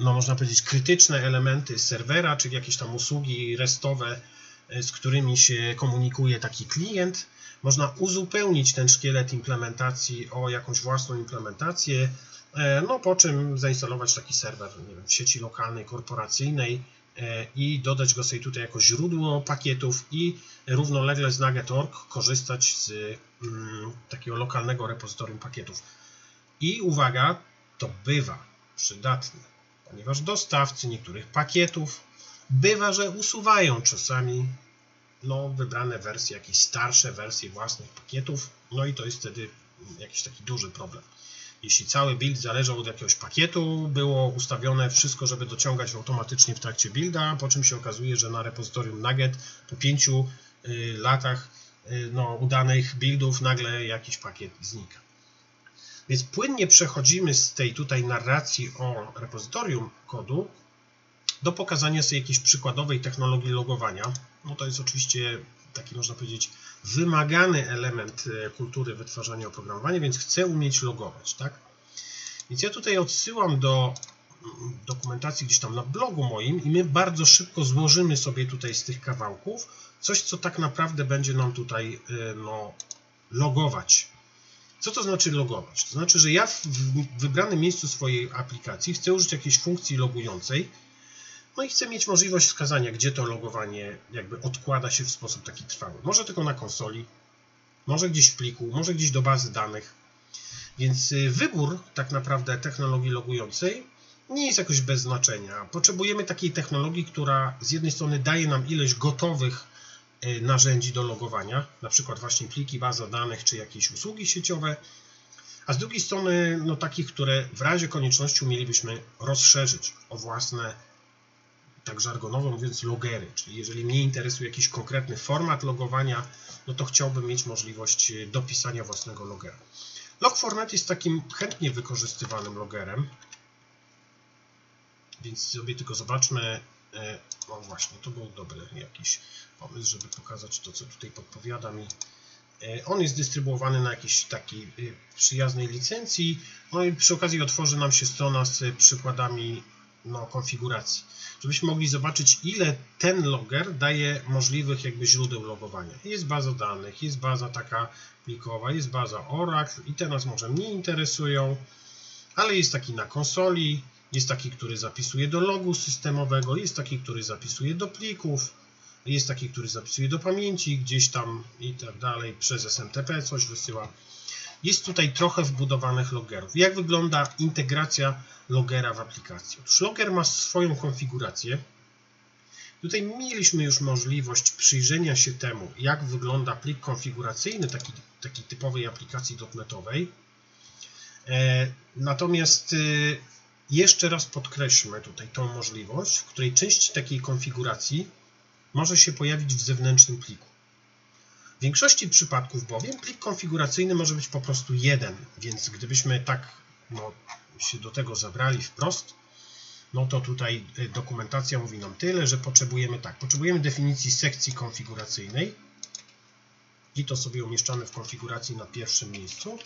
A: no można powiedzieć, krytyczne elementy serwera, czyli jakieś tam usługi restowe, e, z którymi się komunikuje taki klient. Można uzupełnić ten szkielet implementacji o jakąś własną implementację, e, no po czym zainstalować taki serwer wiem, w sieci lokalnej, korporacyjnej i dodać go sobie tutaj jako źródło pakietów i równolegle z Nugget.org korzystać z mm, takiego lokalnego repozytorium pakietów. I uwaga, to bywa przydatne ponieważ dostawcy niektórych pakietów bywa, że usuwają czasami no, wybrane wersje, jakieś starsze wersje własnych pakietów, no i to jest wtedy jakiś taki duży problem. Jeśli cały build zależał od jakiegoś pakietu, było ustawione wszystko, żeby dociągać automatycznie w trakcie builda, po czym się okazuje, że na repozytorium Nugget po pięciu y, latach y, no, udanych buildów nagle jakiś pakiet znika. Więc płynnie przechodzimy z tej tutaj narracji o repozytorium kodu do pokazania sobie jakiejś przykładowej technologii logowania. No to jest oczywiście taki, można powiedzieć, wymagany element e, kultury wytwarzania oprogramowania, więc chcę umieć logować, tak? Więc ja tutaj odsyłam do mm, dokumentacji gdzieś tam na blogu moim i my bardzo szybko złożymy sobie tutaj z tych kawałków coś, co tak naprawdę będzie nam tutaj e, no, logować co to znaczy logować? To znaczy, że ja w wybranym miejscu swojej aplikacji chcę użyć jakiejś funkcji logującej, no i chcę mieć możliwość wskazania, gdzie to logowanie jakby odkłada się w sposób taki trwały. Może tylko na konsoli, może gdzieś w pliku, może gdzieś do bazy danych. Więc y, wybór tak naprawdę technologii logującej nie jest jakoś bez znaczenia. Potrzebujemy takiej technologii, która z jednej strony daje nam ileś gotowych Y, narzędzi do logowania, na przykład właśnie pliki, baza danych czy jakieś usługi sieciowe, a z drugiej strony no, takich, które w razie konieczności umielibyśmy rozszerzyć o własne, tak żargonowo mówiąc, logery, czyli jeżeli mnie interesuje jakiś konkretny format logowania, no to chciałbym mieć możliwość y, dopisania własnego logera. Logformat jest takim chętnie wykorzystywanym logerem, więc sobie tylko zobaczmy, E, o właśnie, to był dobry jakiś pomysł, żeby pokazać to, co tutaj podpowiada mi. E, on jest dystrybuowany na jakiejś takiej e, przyjaznej licencji. No i przy okazji otworzy nam się strona z przykładami no, konfiguracji, żebyśmy mogli zobaczyć, ile ten logger daje możliwych jakby źródeł logowania. Jest baza danych, jest baza taka plikowa, jest baza Oracle i te nas może mniej interesują, ale jest taki na konsoli, jest taki, który zapisuje do logu systemowego, jest taki, który zapisuje do plików, jest taki, który zapisuje do pamięci gdzieś tam i tak dalej, przez SMTP coś wysyła. Jest tutaj trochę wbudowanych logerów. Jak wygląda integracja logera w aplikacji? Otóż loger ma swoją konfigurację. Tutaj mieliśmy już możliwość przyjrzenia się temu, jak wygląda plik konfiguracyjny taki, takiej typowej aplikacji dotnetowej. E, natomiast y, jeszcze raz podkreślmy tutaj tą możliwość, w której część takiej konfiguracji może się pojawić w zewnętrznym pliku. W większości przypadków bowiem plik konfiguracyjny może być po prostu jeden, więc gdybyśmy tak no, się do tego zabrali wprost, no to tutaj y, dokumentacja mówi nam tyle, że potrzebujemy tak, potrzebujemy definicji sekcji konfiguracyjnej i to sobie umieszczamy w konfiguracji na pierwszym miejscu.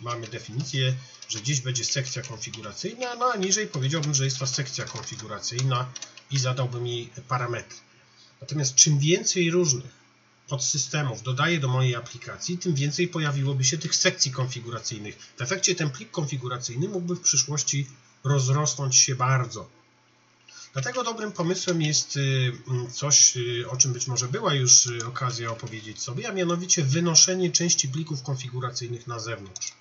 A: Mamy definicję, że gdzieś będzie sekcja konfiguracyjna, no a niżej powiedziałbym, że jest to sekcja konfiguracyjna i zadałbym jej parametry. Natomiast czym więcej różnych podsystemów dodaję do mojej aplikacji, tym więcej pojawiłoby się tych sekcji konfiguracyjnych. W efekcie ten plik konfiguracyjny mógłby w przyszłości rozrosnąć się bardzo. Dlatego dobrym pomysłem jest y, mm, coś, y, o czym być może była już y, okazja opowiedzieć sobie, a mianowicie wynoszenie części plików konfiguracyjnych na zewnątrz.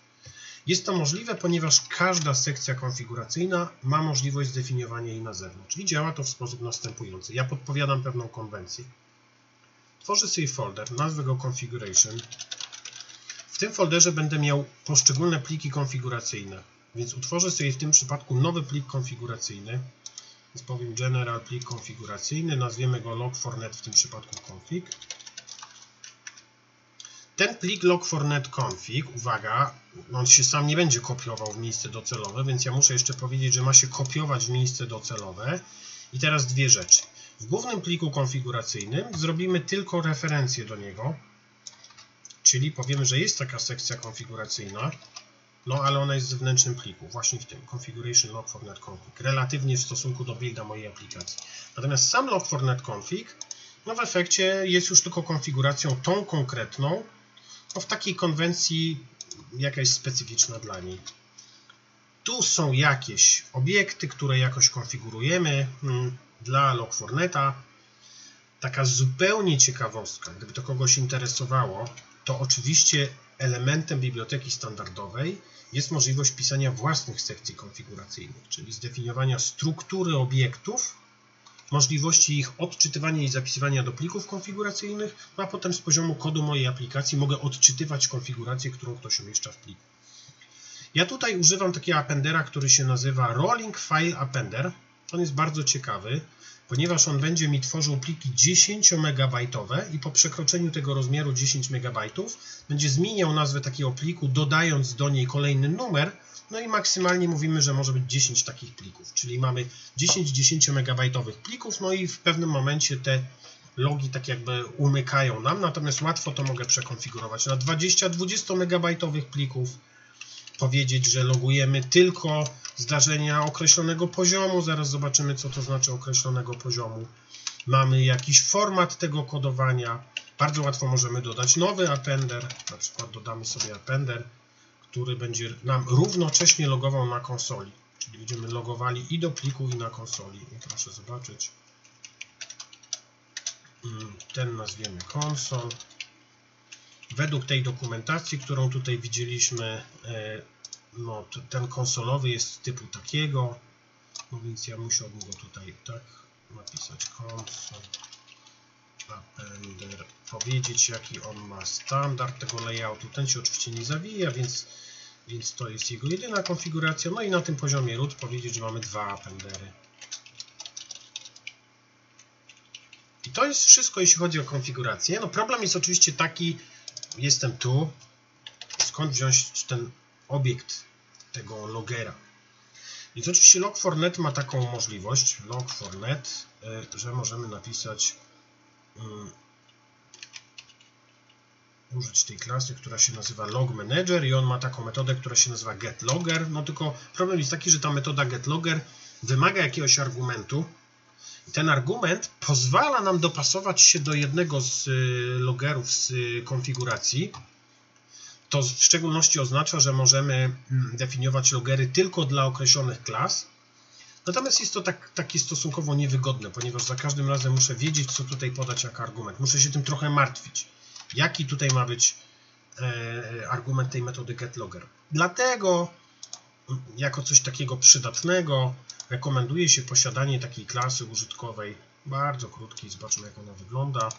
A: Jest to możliwe, ponieważ każda sekcja konfiguracyjna ma możliwość zdefiniowania jej na zewnątrz i działa to w sposób następujący. Ja podpowiadam pewną konwencję. Tworzę sobie folder, nazwę go configuration. W tym folderze będę miał poszczególne pliki konfiguracyjne, więc utworzę sobie w tym przypadku nowy plik konfiguracyjny. Więc powiem general plik konfiguracyjny, nazwiemy go log4net w tym przypadku config. Ten plik log4net config, uwaga, on się sam nie będzie kopiował w miejsce docelowe, więc ja muszę jeszcze powiedzieć, że ma się kopiować w miejsce docelowe. I teraz dwie rzeczy. W głównym pliku konfiguracyjnym zrobimy tylko referencję do niego, czyli powiemy, że jest taka sekcja konfiguracyjna, no ale ona jest w zewnętrznym pliku, właśnie w tym configuration log4net config, relatywnie w stosunku do builda mojej aplikacji. Natomiast sam log4net config, no w efekcie jest już tylko konfiguracją tą konkretną, no w takiej konwencji jakaś specyficzna dla niej. Tu są jakieś obiekty, które jakoś konfigurujemy. Dla Log4Neta. Taka zupełnie ciekawostka, gdyby to kogoś interesowało, to oczywiście elementem biblioteki standardowej jest możliwość pisania własnych sekcji konfiguracyjnych, czyli zdefiniowania struktury obiektów, możliwości ich odczytywania i zapisywania do plików konfiguracyjnych, no a potem z poziomu kodu mojej aplikacji mogę odczytywać konfigurację, którą ktoś umieszcza w pliku. Ja tutaj używam takiego appendera, który się nazywa Rolling File Appender. On jest bardzo ciekawy, ponieważ on będzie mi tworzył pliki 10 MB i po przekroczeniu tego rozmiaru 10 MB będzie zmieniał nazwę takiego pliku, dodając do niej kolejny numer, no i maksymalnie mówimy, że może być 10 takich plików, czyli mamy 10 10 MB plików, no i w pewnym momencie te logi tak jakby umykają nam, natomiast łatwo to mogę przekonfigurować na 20 20 MB plików, powiedzieć, że logujemy tylko zdarzenia określonego poziomu. Zaraz zobaczymy, co to znaczy określonego poziomu. Mamy jakiś format tego kodowania. Bardzo łatwo możemy dodać nowy appender. Na przykład dodamy sobie appender, który będzie nam równocześnie logował na konsoli. Czyli będziemy logowali i do pliku, i na konsoli. I proszę zobaczyć. Mm, ten nazwiemy konsol. Według tej dokumentacji, którą tutaj widzieliśmy, e, no, ten konsolowy jest typu takiego, no więc ja musiałbym go tutaj tak napisać console appender, powiedzieć jaki on ma standard tego layoutu. Ten się oczywiście nie zawija, więc, więc to jest jego jedyna konfiguracja. No i na tym poziomie root powiedzieć, że mamy dwa appendery. I to jest wszystko, jeśli chodzi o konfigurację. No problem jest oczywiście taki, jestem tu, skąd wziąć ten obiekt tego logera. Więc oczywiście log4net ma taką możliwość, log4net, e, że możemy napisać, um, użyć tej klasy, która się nazywa log manager i on ma taką metodę, która się nazywa getLogger, no tylko problem jest taki, że ta metoda getLogger wymaga jakiegoś argumentu ten argument pozwala nam dopasować się do jednego z e, logerów z e, konfiguracji, to w szczególności oznacza, że możemy mm, definiować logery tylko dla określonych klas. Natomiast jest to tak, stosunkowo niewygodne, ponieważ za każdym razem muszę wiedzieć, co tutaj podać jako argument. Muszę się tym trochę martwić. Jaki tutaj ma być e, argument tej metody getLogger. Dlatego jako coś takiego przydatnego rekomenduje się posiadanie takiej klasy użytkowej, bardzo krótkiej, zobaczmy jak ona wygląda.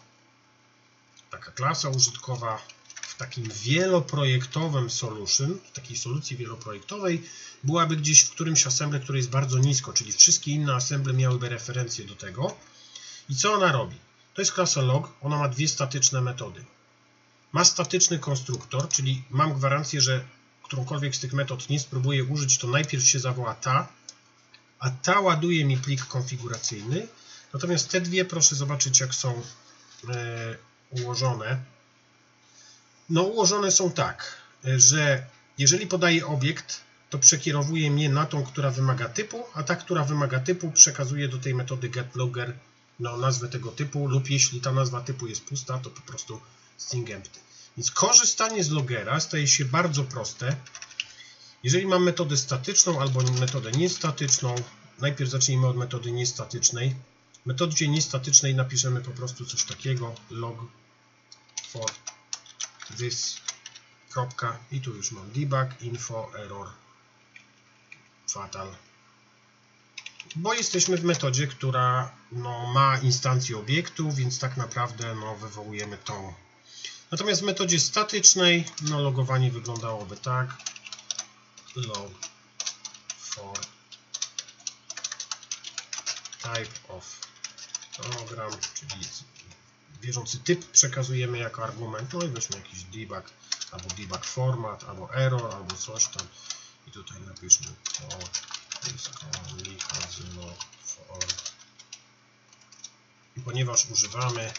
A: Taka klasa użytkowa w takim wieloprojektowym solution, w takiej solucji wieloprojektowej, byłaby gdzieś w którymś assembly, który jest bardzo nisko, czyli wszystkie inne assemble miałyby referencję do tego. I co ona robi? To jest klasa log, ona ma dwie statyczne metody. Ma statyczny konstruktor, czyli mam gwarancję, że którąkolwiek z tych metod nie spróbuję użyć, to najpierw się zawoła ta, a ta ładuje mi plik konfiguracyjny. Natomiast te dwie, proszę zobaczyć, jak są e, ułożone. No, ułożone są tak, że jeżeli podaję obiekt, to przekierowuje mnie na tą, która wymaga typu, a ta, która wymaga typu, przekazuje do tej metody getLogger no, nazwę tego typu, lub jeśli ta nazwa typu jest pusta, to po prostu string empty. Więc korzystanie z logera staje się bardzo proste. Jeżeli mam metodę statyczną albo metodę niestatyczną, najpierw zacznijmy od metody niestatycznej. W metodzie niestatycznej napiszemy po prostu coś takiego log for this kropka i tu już mam debug, info, error, fatal. Bo jesteśmy w metodzie, która no, ma instancję obiektu, więc tak naprawdę no, wywołujemy tą Natomiast w metodzie statycznej no, logowanie wyglądałoby tak. Log for type of program, czyli bieżący typ przekazujemy jako argument. No i weźmy jakiś debug, albo debug format, albo error, albo coś tam. I tutaj napiszmy to only for. I ponieważ używamy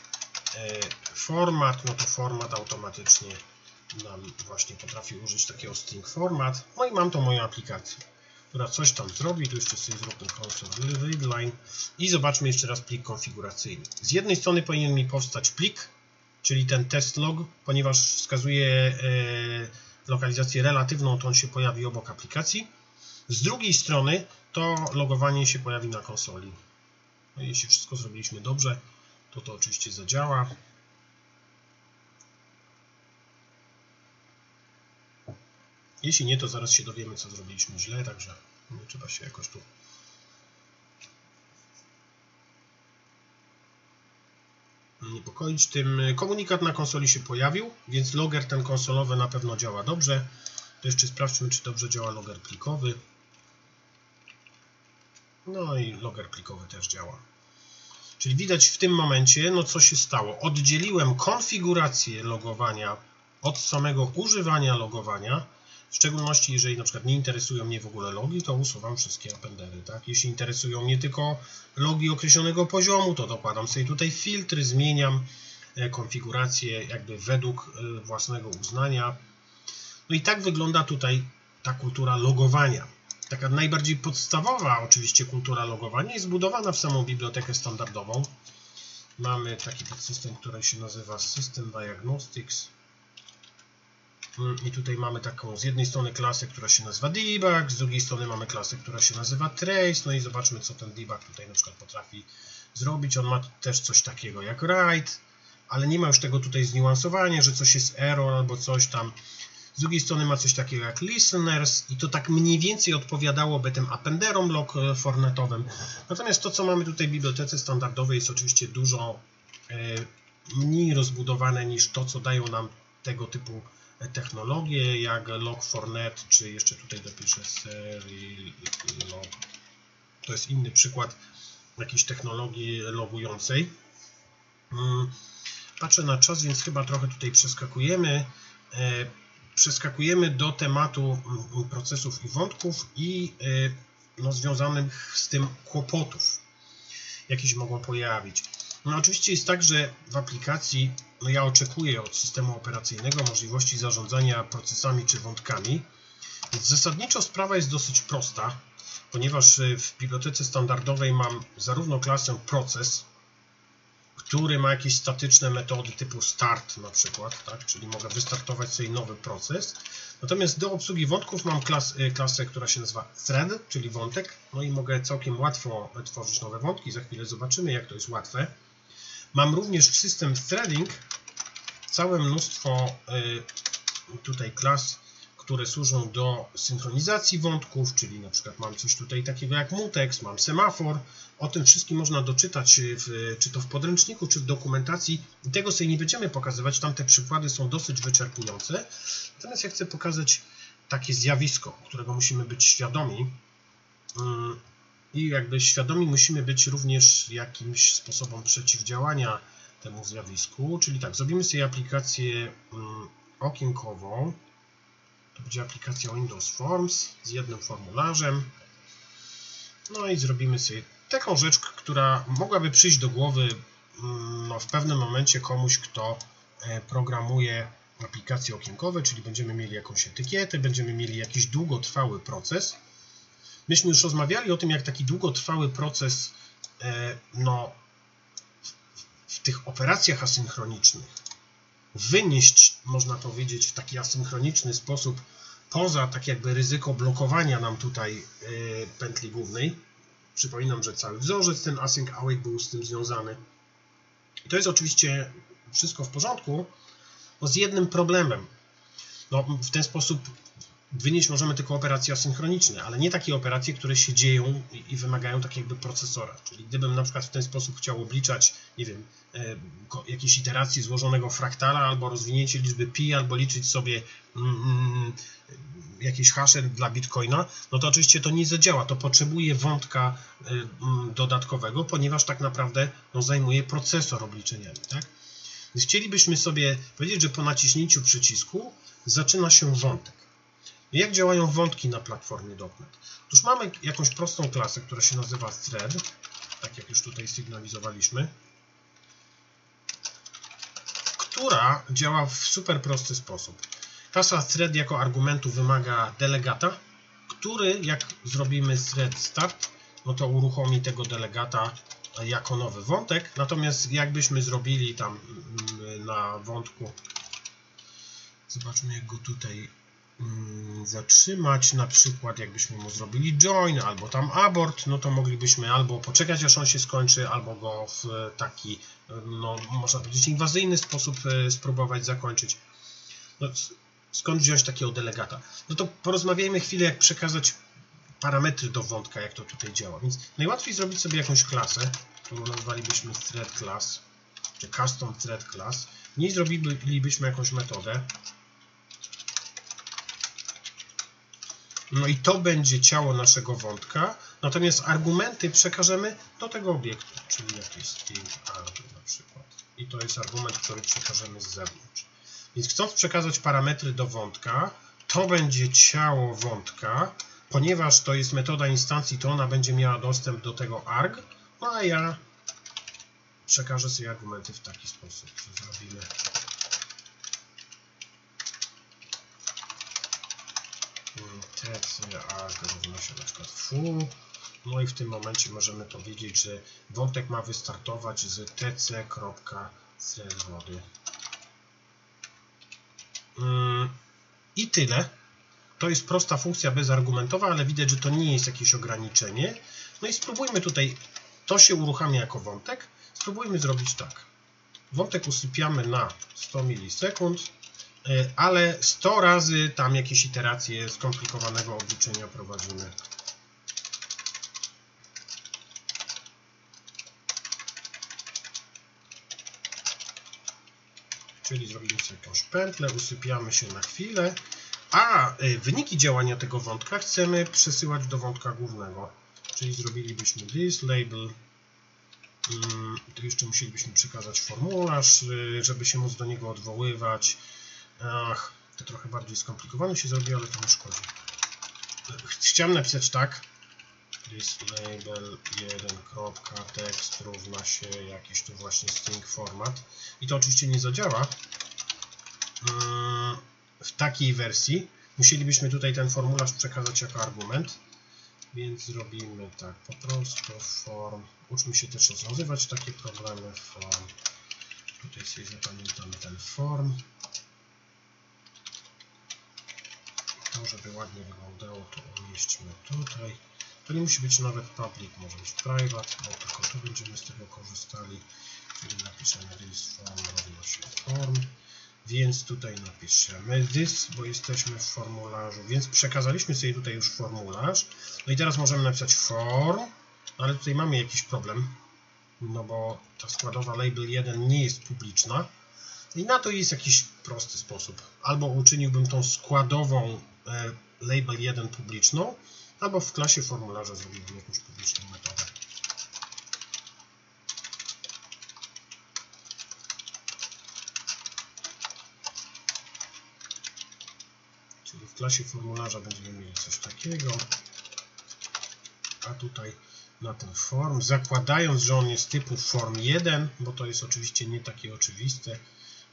A: format, no to format automatycznie nam właśnie potrafi użyć takiego string format. No i mam tą moją aplikację, która coś tam zrobi. Tu jeszcze sobie zróbmy console readline i zobaczmy jeszcze raz plik konfiguracyjny. Z jednej strony powinien mi powstać plik, czyli ten test log, ponieważ wskazuje e, lokalizację relatywną, to on się pojawi obok aplikacji. Z drugiej strony to logowanie się pojawi na konsoli. No, jeśli wszystko zrobiliśmy dobrze, to to oczywiście zadziała. Jeśli nie, to zaraz się dowiemy, co zrobiliśmy źle, także nie trzeba się jakoś tu niepokoić. Tym komunikat na konsoli się pojawił, więc loger ten konsolowy na pewno działa dobrze. To jeszcze sprawdźmy, czy dobrze działa loger plikowy. No i loger plikowy też działa. Czyli widać w tym momencie, no co się stało. Oddzieliłem konfigurację logowania od samego używania logowania. W szczególności, jeżeli na przykład nie interesują mnie w ogóle logi, to usuwam wszystkie appendery. Tak? Jeśli interesują mnie tylko logi określonego poziomu, to dokładam sobie tutaj filtry, zmieniam e, konfigurację jakby według e, własnego uznania. No i tak wygląda tutaj ta kultura logowania taka najbardziej podstawowa oczywiście kultura logowania jest zbudowana w samą bibliotekę standardową. Mamy taki system, który się nazywa System Diagnostics. I tutaj mamy taką z jednej strony klasę, która się nazywa debug, z drugiej strony mamy klasę, która się nazywa trace. No i zobaczmy, co ten debug tutaj na przykład potrafi zrobić. On ma też coś takiego jak write, ale nie ma już tego tutaj zniuansowania, że coś jest error albo coś tam. Z drugiej strony ma coś takiego jak listeners i to tak mniej więcej odpowiadałoby tym appenderom log e, fornetowym. Natomiast to, co mamy tutaj w bibliotece standardowej jest oczywiście dużo e, mniej rozbudowane niż to, co dają nam tego typu e, technologie, jak log4net, czy jeszcze tutaj dopiszę serilog. To jest inny przykład jakiejś technologii logującej. Mm, patrzę na czas, więc chyba trochę tutaj przeskakujemy przeskakujemy do tematu mm, procesów i wątków i y, no, związanych z tym kłopotów, jakie się mogą pojawić. No oczywiście jest tak, że w aplikacji no ja oczekuję od systemu operacyjnego możliwości zarządzania procesami czy wątkami. Więc zasadniczo sprawa jest dosyć prosta, ponieważ y, w bibliotece standardowej mam zarówno klasę proces, który ma jakieś statyczne metody typu start na przykład, tak? czyli mogę wystartować sobie nowy proces. Natomiast do obsługi wątków mam klas, y, klasę, która się nazywa thread, czyli wątek, no i mogę całkiem łatwo tworzyć nowe wątki, za chwilę zobaczymy jak to jest łatwe. Mam również w system threading całe mnóstwo y, tutaj klas, które służą do synchronizacji wątków, czyli na przykład mam coś tutaj takiego jak mutex, mam semafor. O tym wszystkim można doczytać, w, czy to w podręczniku, czy w dokumentacji. Tego sobie nie będziemy pokazywać, tam te przykłady są dosyć wyczerpujące. Natomiast ja chcę pokazać takie zjawisko, którego musimy być świadomi. Mm, I jakby świadomi musimy być również jakimś sposobom przeciwdziałania temu zjawisku. Czyli tak, zrobimy sobie aplikację mm, okienkową. To będzie aplikacja Windows Forms z jednym formularzem. No i zrobimy sobie taką rzecz, która mogłaby przyjść do głowy mm, no, w pewnym momencie komuś, kto e, programuje aplikacje okienkowe, czyli będziemy mieli jakąś etykietę, będziemy mieli jakiś długotrwały proces. Myśmy już rozmawiali o tym, jak taki długotrwały proces e, no, w tych operacjach asynchronicznych wynieść, można powiedzieć, w taki asynchroniczny sposób poza tak jakby ryzyko blokowania nam tutaj y, pętli głównej. Przypominam, że cały wzorzec ten async await był z tym związany. To jest oczywiście wszystko w porządku, no z jednym problemem. No, w ten sposób wynieść możemy tylko operacje asynchroniczne, ale nie takie operacje, które się dzieją i wymagają tak jakby procesora. Czyli gdybym na przykład w ten sposób chciał obliczać, nie wiem, e, jakieś iteracji złożonego fraktala, albo rozwinięcie liczby pi, albo liczyć sobie mm, mm, jakieś hasze dla bitcoina, no to oczywiście to nie zadziała. To potrzebuje wątka e, mm, dodatkowego, ponieważ tak naprawdę no, zajmuje procesor obliczeniami, tak? Chcielibyśmy sobie powiedzieć, że po naciśnięciu przycisku zaczyna się wątek. Jak działają wątki na platformie .NET? Otóż mamy jakąś prostą klasę, która się nazywa thread, tak jak już tutaj sygnalizowaliśmy, która działa w super prosty sposób. Klasa thread jako argumentu wymaga delegata, który jak zrobimy thread start, no to uruchomi tego delegata jako nowy wątek. Natomiast jakbyśmy zrobili tam mm, na wątku, zobaczmy jak go tutaj zatrzymać, na przykład jakbyśmy mu zrobili join albo tam abort, no to moglibyśmy albo poczekać aż on się skończy, albo go w taki, no można powiedzieć inwazyjny sposób e, spróbować zakończyć. No, skąd wziąć takiego delegata? No to porozmawiajmy chwilę jak przekazać parametry do wątka, jak to tutaj działa. Więc najłatwiej zrobić sobie jakąś klasę, którą nazwalibyśmy thread class, czy custom thread class. W niej zrobilibyśmy jakąś metodę, No i to będzie ciało naszego wątka, natomiast argumenty przekażemy do tego obiektu, czyli jakiś string arg na przykład. I to jest argument, który przekażemy z zewnątrz. Więc chcąc przekazać parametry do wątka, to będzie ciało wątka, ponieważ to jest metoda instancji, to ona będzie miała dostęp do tego arg, no a ja przekażę sobie argumenty w taki sposób, że zrobimy TCA równa się na przykład full. No i w tym momencie możemy powiedzieć, że wątek ma wystartować z tc.wody. Mm, I tyle. To jest prosta funkcja bezargumentowa, ale widać, że to nie jest jakieś ograniczenie. No i spróbujmy tutaj, to się uruchamia jako wątek. Spróbujmy zrobić tak. Wątek usypiamy na 100 milisekund ale 100 razy tam jakieś iteracje skomplikowanego obliczenia prowadzimy. Czyli zrobimy sobie jakąś pętlę, usypiamy się na chwilę, a e, wyniki działania tego wątka chcemy przesyłać do wątka głównego. Czyli zrobilibyśmy this label, mm, tu jeszcze musielibyśmy przekazać formularz, e, żeby się móc do niego odwoływać, Ach, to trochę bardziej skomplikowane się zrobi, ale to nie szkodzi. Chciałem napisać tak. This label 1.text równa się jakiś tu właśnie string format. I to oczywiście nie zadziała. Mm, w takiej wersji musielibyśmy tutaj ten formularz przekazać jako argument. Więc zrobimy tak, po prostu form. Uczmy się też rozwiązywać takie problemy. Form. Tutaj sobie zapamiętamy ten form. To, żeby ładnie wyglądało, to umieśćmy tutaj. To nie musi być nawet public, może być private, bo tylko tu będziemy z tego korzystali. Czyli napiszemy this form równa się form. Więc tutaj napiszemy this, bo jesteśmy w formularzu, więc przekazaliśmy sobie tutaj już formularz. No i teraz możemy napisać form, ale tutaj mamy jakiś problem, no bo ta składowa label 1 nie jest publiczna. I na to jest jakiś prosty sposób. Albo uczyniłbym tą składową e, label 1 publiczną, albo w klasie formularza zrobiłbym jakąś publiczną metodę. Czyli w klasie formularza będziemy mieli coś takiego, a tutaj na ten form, zakładając, że on jest typu form 1, bo to jest oczywiście nie takie oczywiste,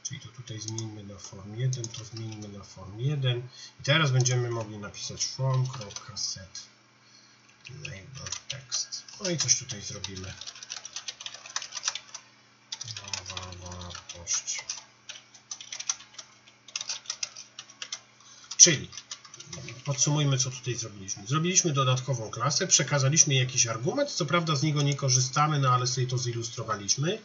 A: czyli to tutaj zmieńmy na form 1, to zmieńmy na form 1 i teraz będziemy mogli napisać form.set label text. No i coś tutaj zrobimy. Nowa wartość. Czyli podsumujmy, co tutaj zrobiliśmy. Zrobiliśmy dodatkową klasę, przekazaliśmy jakiś argument, co prawda z niego nie korzystamy, no ale sobie to zilustrowaliśmy.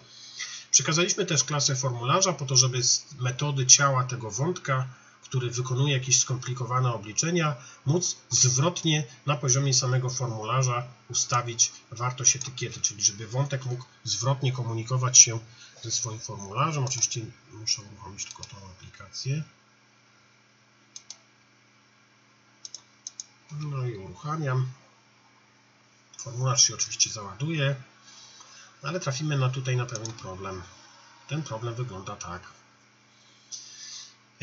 A: Przekazaliśmy też klasę formularza po to, żeby z metody ciała tego wątka, który wykonuje jakieś skomplikowane obliczenia, móc zwrotnie na poziomie samego formularza ustawić wartość etykiety, czyli żeby wątek mógł zwrotnie komunikować się ze swoim formularzem. Oczywiście muszę uruchomić tylko tą aplikację. No i uruchamiam. Formularz się oczywiście załaduje, ale trafimy na tutaj na pewien problem. Ten problem wygląda tak.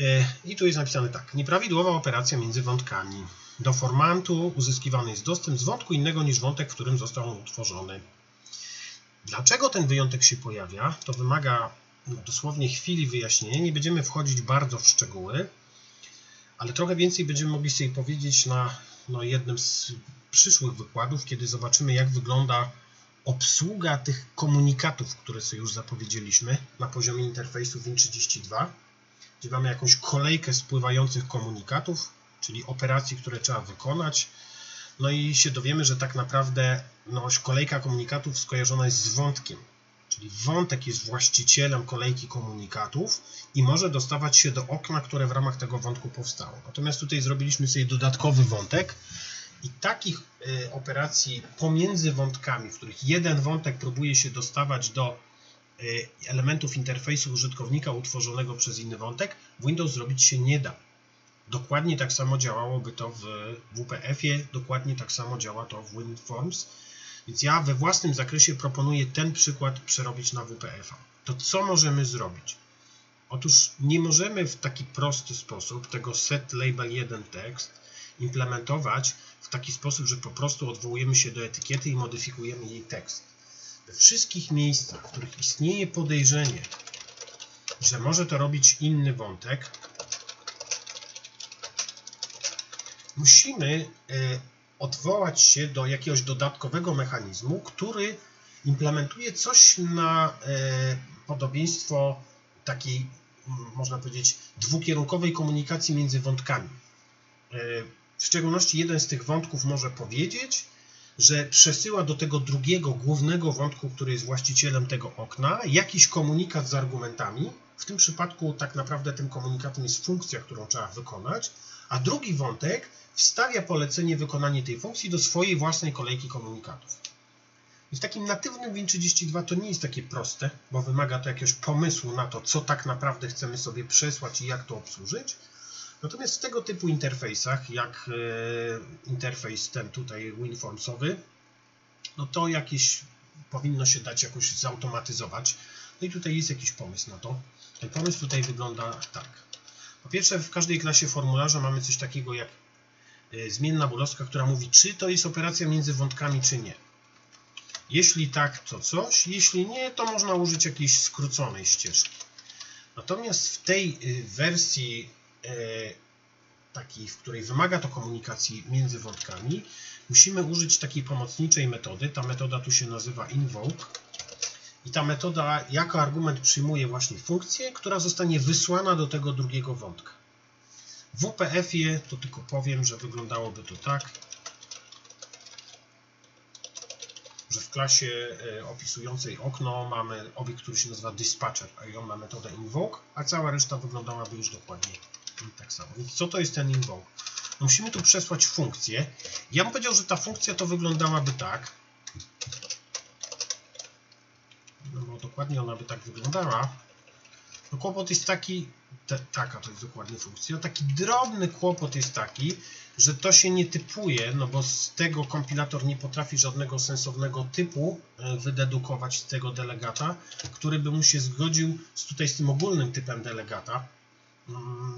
A: E, I tu jest napisane tak. Nieprawidłowa operacja między wątkami. Do formantu uzyskiwany jest dostęp z wątku innego niż wątek, w którym został on utworzony. Dlaczego ten wyjątek się pojawia? To wymaga no, dosłownie chwili wyjaśnienia. Nie będziemy wchodzić bardzo w szczegóły, ale trochę więcej będziemy mogli sobie powiedzieć na no, jednym z przyszłych wykładów, kiedy zobaczymy, jak wygląda obsługa tych komunikatów, które sobie już zapowiedzieliśmy na poziomie interfejsu Win32, gdzie mamy jakąś kolejkę spływających komunikatów, czyli operacji, które trzeba wykonać. No i się dowiemy, że tak naprawdę no, kolejka komunikatów skojarzona jest z wątkiem, czyli wątek jest właścicielem kolejki komunikatów i może dostawać się do okna, które w ramach tego wątku powstało. Natomiast tutaj zrobiliśmy sobie dodatkowy wątek, i takich operacji pomiędzy wątkami, w których jeden wątek próbuje się dostawać do y, elementów interfejsu użytkownika utworzonego przez inny wątek, Windows zrobić się nie da. Dokładnie tak samo działałoby to w WPF-ie, dokładnie tak samo działa to w WinForms. Więc ja we własnym zakresie proponuję ten przykład przerobić na WPF-a. To co możemy zrobić? Otóż nie możemy w taki prosty sposób tego set label 1 tekst implementować w taki sposób, że po prostu odwołujemy się do etykiety i modyfikujemy jej tekst. We wszystkich miejscach, w których istnieje podejrzenie, że może to robić inny wątek, musimy e, odwołać się do jakiegoś dodatkowego mechanizmu, który implementuje coś na e, podobieństwo takiej, można powiedzieć, dwukierunkowej komunikacji między wątkami. W szczególności jeden z tych wątków może powiedzieć, że przesyła do tego drugiego, głównego wątku, który jest właścicielem tego okna, jakiś komunikat z argumentami. W tym przypadku tak naprawdę tym komunikatem jest funkcja, którą trzeba wykonać, a drugi wątek wstawia polecenie wykonania tej funkcji do swojej własnej kolejki komunikatów. I w takim natywnym Win32 to nie jest takie proste, bo wymaga to jakiegoś pomysłu na to, co tak naprawdę chcemy sobie przesłać i jak to obsłużyć, Natomiast w tego typu interfejsach, jak e, interfejs ten tutaj WinFormsowy, no to jakieś powinno się dać jakoś zautomatyzować. No i tutaj jest jakiś pomysł na to. Ten pomysł tutaj wygląda tak. Po pierwsze, w każdej klasie formularza mamy coś takiego jak e, zmienna bólowska, która mówi, czy to jest operacja między wątkami, czy nie. Jeśli tak, to coś. Jeśli nie, to można użyć jakiejś skróconej ścieżki. Natomiast w tej e, wersji takiej, w której wymaga to komunikacji między wątkami, musimy użyć takiej pomocniczej metody. Ta metoda tu się nazywa invoke. I ta metoda jako argument przyjmuje właśnie funkcję, która zostanie wysłana do tego drugiego wątka. W WPF-ie to tylko powiem, że wyglądałoby to tak. że w klasie e, opisującej okno mamy obiekt, który się nazywa dispatcher, a on ma metodę invoke, a cała reszta wyglądałaby już dokładnie tak samo. Więc co to jest ten invoke? No musimy tu przesłać funkcję. Ja bym powiedział, że ta funkcja to wyglądałaby tak. No bo dokładnie ona by tak wyglądała. No kłopot jest taki, te, taka to jest dokładnie funkcja, taki drobny kłopot jest taki, że to się nie typuje, no bo z tego kompilator nie potrafi żadnego sensownego typu e, wydedukować z tego delegata, który by mu się zgodził z tutaj z tym ogólnym typem delegata,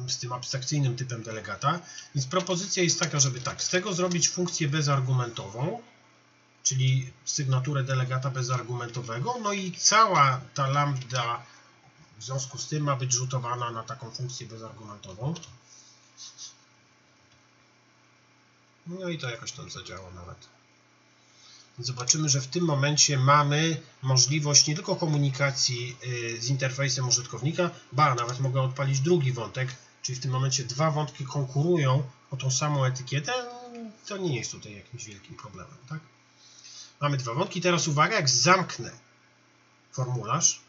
A: z tym abstrakcyjnym typem delegata. Więc propozycja jest taka, żeby tak, z tego zrobić funkcję bezargumentową, czyli sygnaturę delegata bezargumentowego, no i cała ta lambda w związku z tym ma być rzutowana na taką funkcję bezargumentową. No i to jakoś tam zadziała nawet. Zobaczymy, że w tym momencie mamy możliwość nie tylko komunikacji y, z interfejsem użytkownika, ba, nawet mogę odpalić drugi wątek, czyli w tym momencie dwa wątki konkurują o tą samą etykietę, to nie jest tutaj jakimś wielkim problemem, tak? Mamy dwa wątki, teraz uwaga, jak zamknę formularz,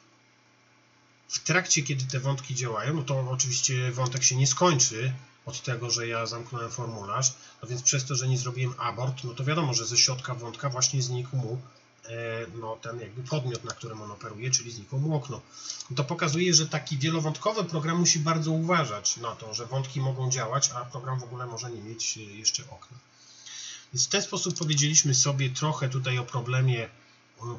A: w trakcie, kiedy te wątki działają, no to oczywiście wątek się nie skończy od tego, że ja zamknąłem formularz, no więc przez to, że nie zrobiłem abort, no to wiadomo, że ze środka wątka właśnie znikł mu e, no, ten jakby podmiot, na którym on operuje, czyli znikło mu okno. To pokazuje, że taki wielowątkowy program musi bardzo uważać na to, że wątki mogą działać, a program w ogóle może nie mieć jeszcze okna. Więc w ten sposób powiedzieliśmy sobie trochę tutaj o problemie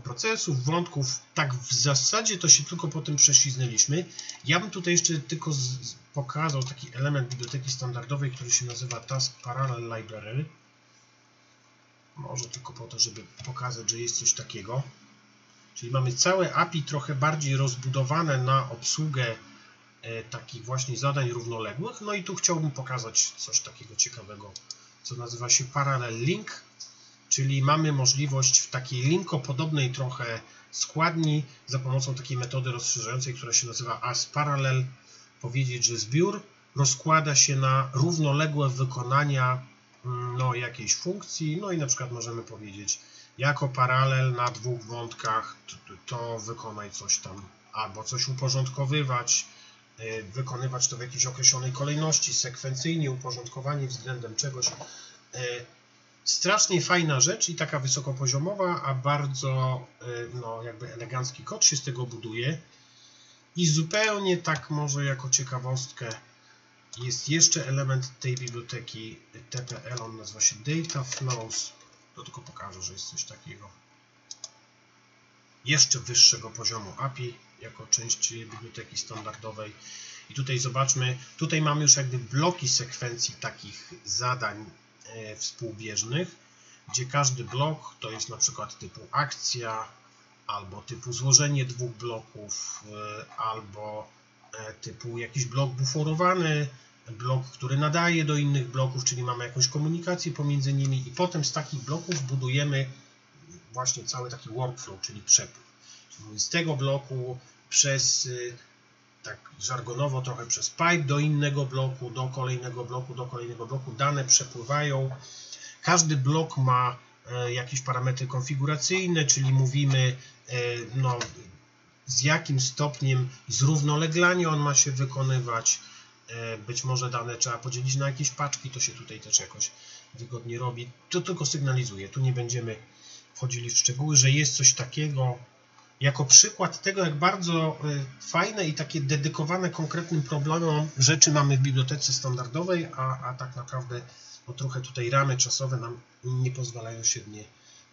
A: procesów, wątków, tak w zasadzie to się tylko po tym prześliznęliśmy. Ja bym tutaj jeszcze tylko pokazał taki element biblioteki standardowej, który się nazywa Task Parallel Library. Może tylko po to, żeby pokazać, że jest coś takiego. Czyli mamy całe API trochę bardziej rozbudowane na obsługę e, takich właśnie zadań równoległych. No i tu chciałbym pokazać coś takiego ciekawego, co nazywa się Parallel Link czyli mamy możliwość w takiej linkopodobnej trochę składni za pomocą takiej metody rozszerzającej, która się nazywa asParallel, powiedzieć, że zbiór rozkłada się na równoległe wykonania mm, no, jakiejś funkcji, no i na przykład możemy powiedzieć, jako paralel na dwóch wątkach to, to wykonaj coś tam, albo coś uporządkowywać, y, wykonywać to w jakiejś określonej kolejności, sekwencyjnie uporządkowanie względem czegoś. Strasznie fajna rzecz i taka wysokopoziomowa, a bardzo y, no, jakby elegancki kod się z tego buduje. I zupełnie tak może jako ciekawostkę jest jeszcze element tej biblioteki TPL, on nazywa się Data Flows. To tylko pokażę, że jest coś takiego. Jeszcze wyższego poziomu API jako część biblioteki standardowej. I tutaj zobaczmy, tutaj mamy już jakby bloki sekwencji takich zadań E, współbieżnych, gdzie każdy blok to jest na przykład typu akcja, albo typu złożenie dwóch bloków, e, albo e, typu jakiś blok buforowany, blok, który nadaje do innych bloków, czyli mamy jakąś komunikację pomiędzy nimi i potem z takich bloków budujemy właśnie cały taki workflow, czyli przepływ. Z tego bloku przez tak żargonowo trochę przez pipe do innego bloku, do kolejnego bloku, do kolejnego bloku. Dane przepływają. Każdy blok ma e, jakieś parametry konfiguracyjne, czyli mówimy e, no, z jakim stopniem zrównoleglanie on ma się wykonywać. E, być może dane trzeba podzielić na jakieś paczki, to się tutaj też jakoś wygodnie robi. To tylko sygnalizuje. Tu nie będziemy wchodzili w szczegóły, że jest coś takiego, jako przykład tego, jak bardzo y, fajne i takie dedykowane konkretnym problemom rzeczy mamy w bibliotece standardowej, a, a tak naprawdę no, trochę tutaj ramy czasowe nam nie pozwalają się w nie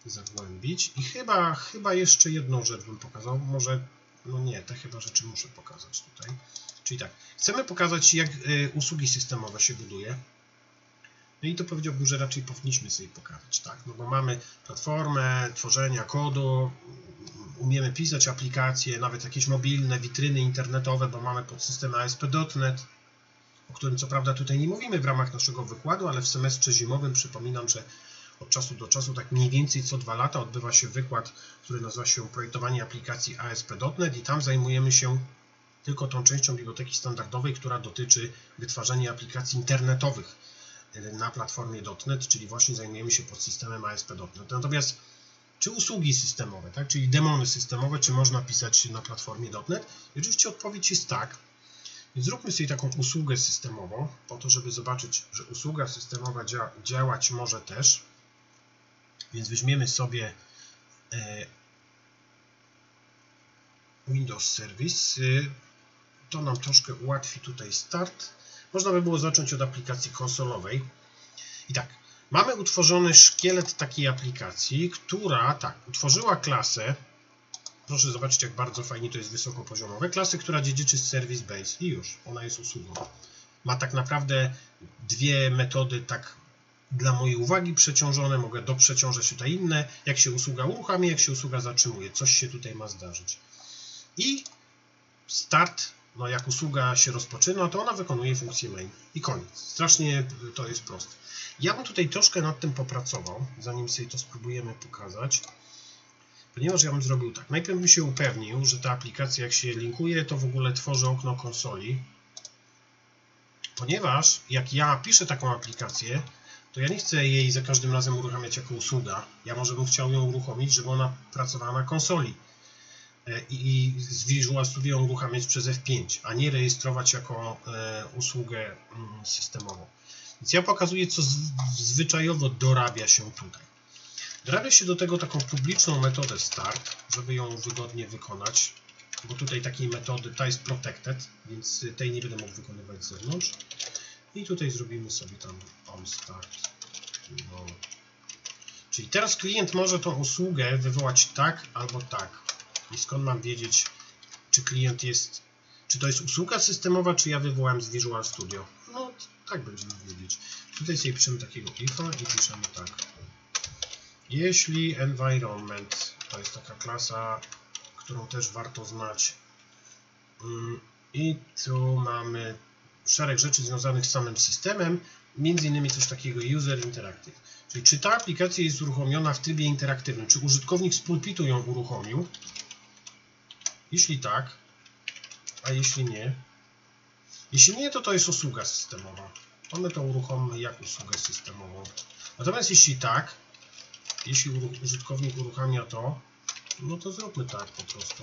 A: zagłębić. I chyba, chyba jeszcze jedną rzecz bym pokazał, może, no nie, te chyba rzeczy muszę pokazać tutaj. Czyli tak, chcemy pokazać, jak y, usługi systemowe się buduje. No i to powiedziałbym, że raczej powinniśmy sobie pokazać, tak? No bo mamy platformę tworzenia kodu, umiemy pisać aplikacje, nawet jakieś mobilne, witryny internetowe, bo mamy podsystem ASP.NET, o którym co prawda tutaj nie mówimy w ramach naszego wykładu, ale w semestrze zimowym przypominam, że od czasu do czasu, tak mniej więcej co dwa lata odbywa się wykład, który nazywa się projektowanie aplikacji ASP.NET i tam zajmujemy się tylko tą częścią biblioteki standardowej, która dotyczy wytwarzania aplikacji internetowych na platformie .NET, czyli właśnie zajmujemy się podsystemem ASP.NET. Natomiast czy usługi systemowe, tak? czyli demony systemowe, czy można pisać na platformie .NET? I oczywiście odpowiedź jest tak. Więc zróbmy sobie taką usługę systemową, po to, żeby zobaczyć, że usługa systemowa dzia działać może też. Więc weźmiemy sobie e, Windows Service. To nam troszkę ułatwi tutaj start. Można by było zacząć od aplikacji konsolowej. I tak, mamy utworzony szkielet takiej aplikacji, która tak, utworzyła klasę. Proszę zobaczyć, jak bardzo fajnie to jest wysokopoziomowe. Klasę, która dziedziczy z Service Base i już, ona jest usługą. Ma tak naprawdę dwie metody tak dla mojej uwagi przeciążone, mogę doprzeciążać tutaj inne, jak się usługa uruchamia, jak się usługa zatrzymuje, coś się tutaj ma zdarzyć. I start, no jak usługa się rozpoczyna, to ona wykonuje funkcję main i koniec. Strasznie to jest proste. Ja bym tutaj troszkę nad tym popracował, zanim sobie to spróbujemy pokazać. Ponieważ ja bym zrobił tak. Najpierw bym się upewnił, że ta aplikacja jak się linkuje, to w ogóle tworzy okno konsoli. Ponieważ jak ja piszę taką aplikację, to ja nie chcę jej za każdym razem uruchamiać jako usługa. Ja może bym chciał ją uruchomić, żeby ona pracowała na konsoli i z Visual Studio uruchamiać przez F5, a nie rejestrować jako e, usługę mm, systemową. Więc ja pokazuję, co zwyczajowo dorabia się tutaj. Dorabia się do tego taką publiczną metodę start, żeby ją wygodnie wykonać, bo tutaj takiej metody, ta jest protected, więc tej nie będę mógł wykonywać z zewnątrz. I tutaj zrobimy sobie tam on start. No. Czyli teraz klient może tą usługę wywołać tak albo tak. I skąd mam wiedzieć, czy klient jest, czy to jest usługa systemowa, czy ja wywołałem z Visual Studio? No, tak będziemy wiedzieć. Tutaj sobie piszemy takiego ifa i piszemy tak. Jeśli environment, to jest taka klasa, którą też warto znać. Mm, I tu mamy szereg rzeczy związanych z samym systemem, między innymi coś takiego user interactive. Czyli czy ta aplikacja jest uruchomiona w trybie interaktywnym, czy użytkownik z pulpitu ją uruchomił, jeśli tak, a jeśli nie, jeśli nie, to to jest usługa systemowa. To my to uruchomimy jak usługę systemową. Natomiast jeśli tak, jeśli użytkownik uruchamia to, no to zróbmy tak po prostu.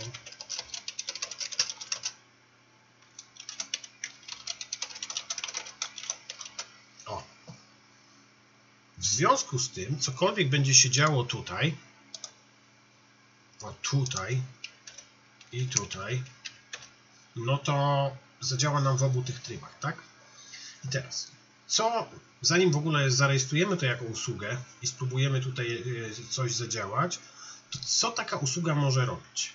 A: O. W związku z tym, cokolwiek będzie się działo tutaj, o tutaj, i tutaj, no to zadziała nam w obu tych trybach, tak? I teraz, co, zanim w ogóle zarejestrujemy to jako usługę i spróbujemy tutaj e, coś zadziałać, to co taka usługa może robić?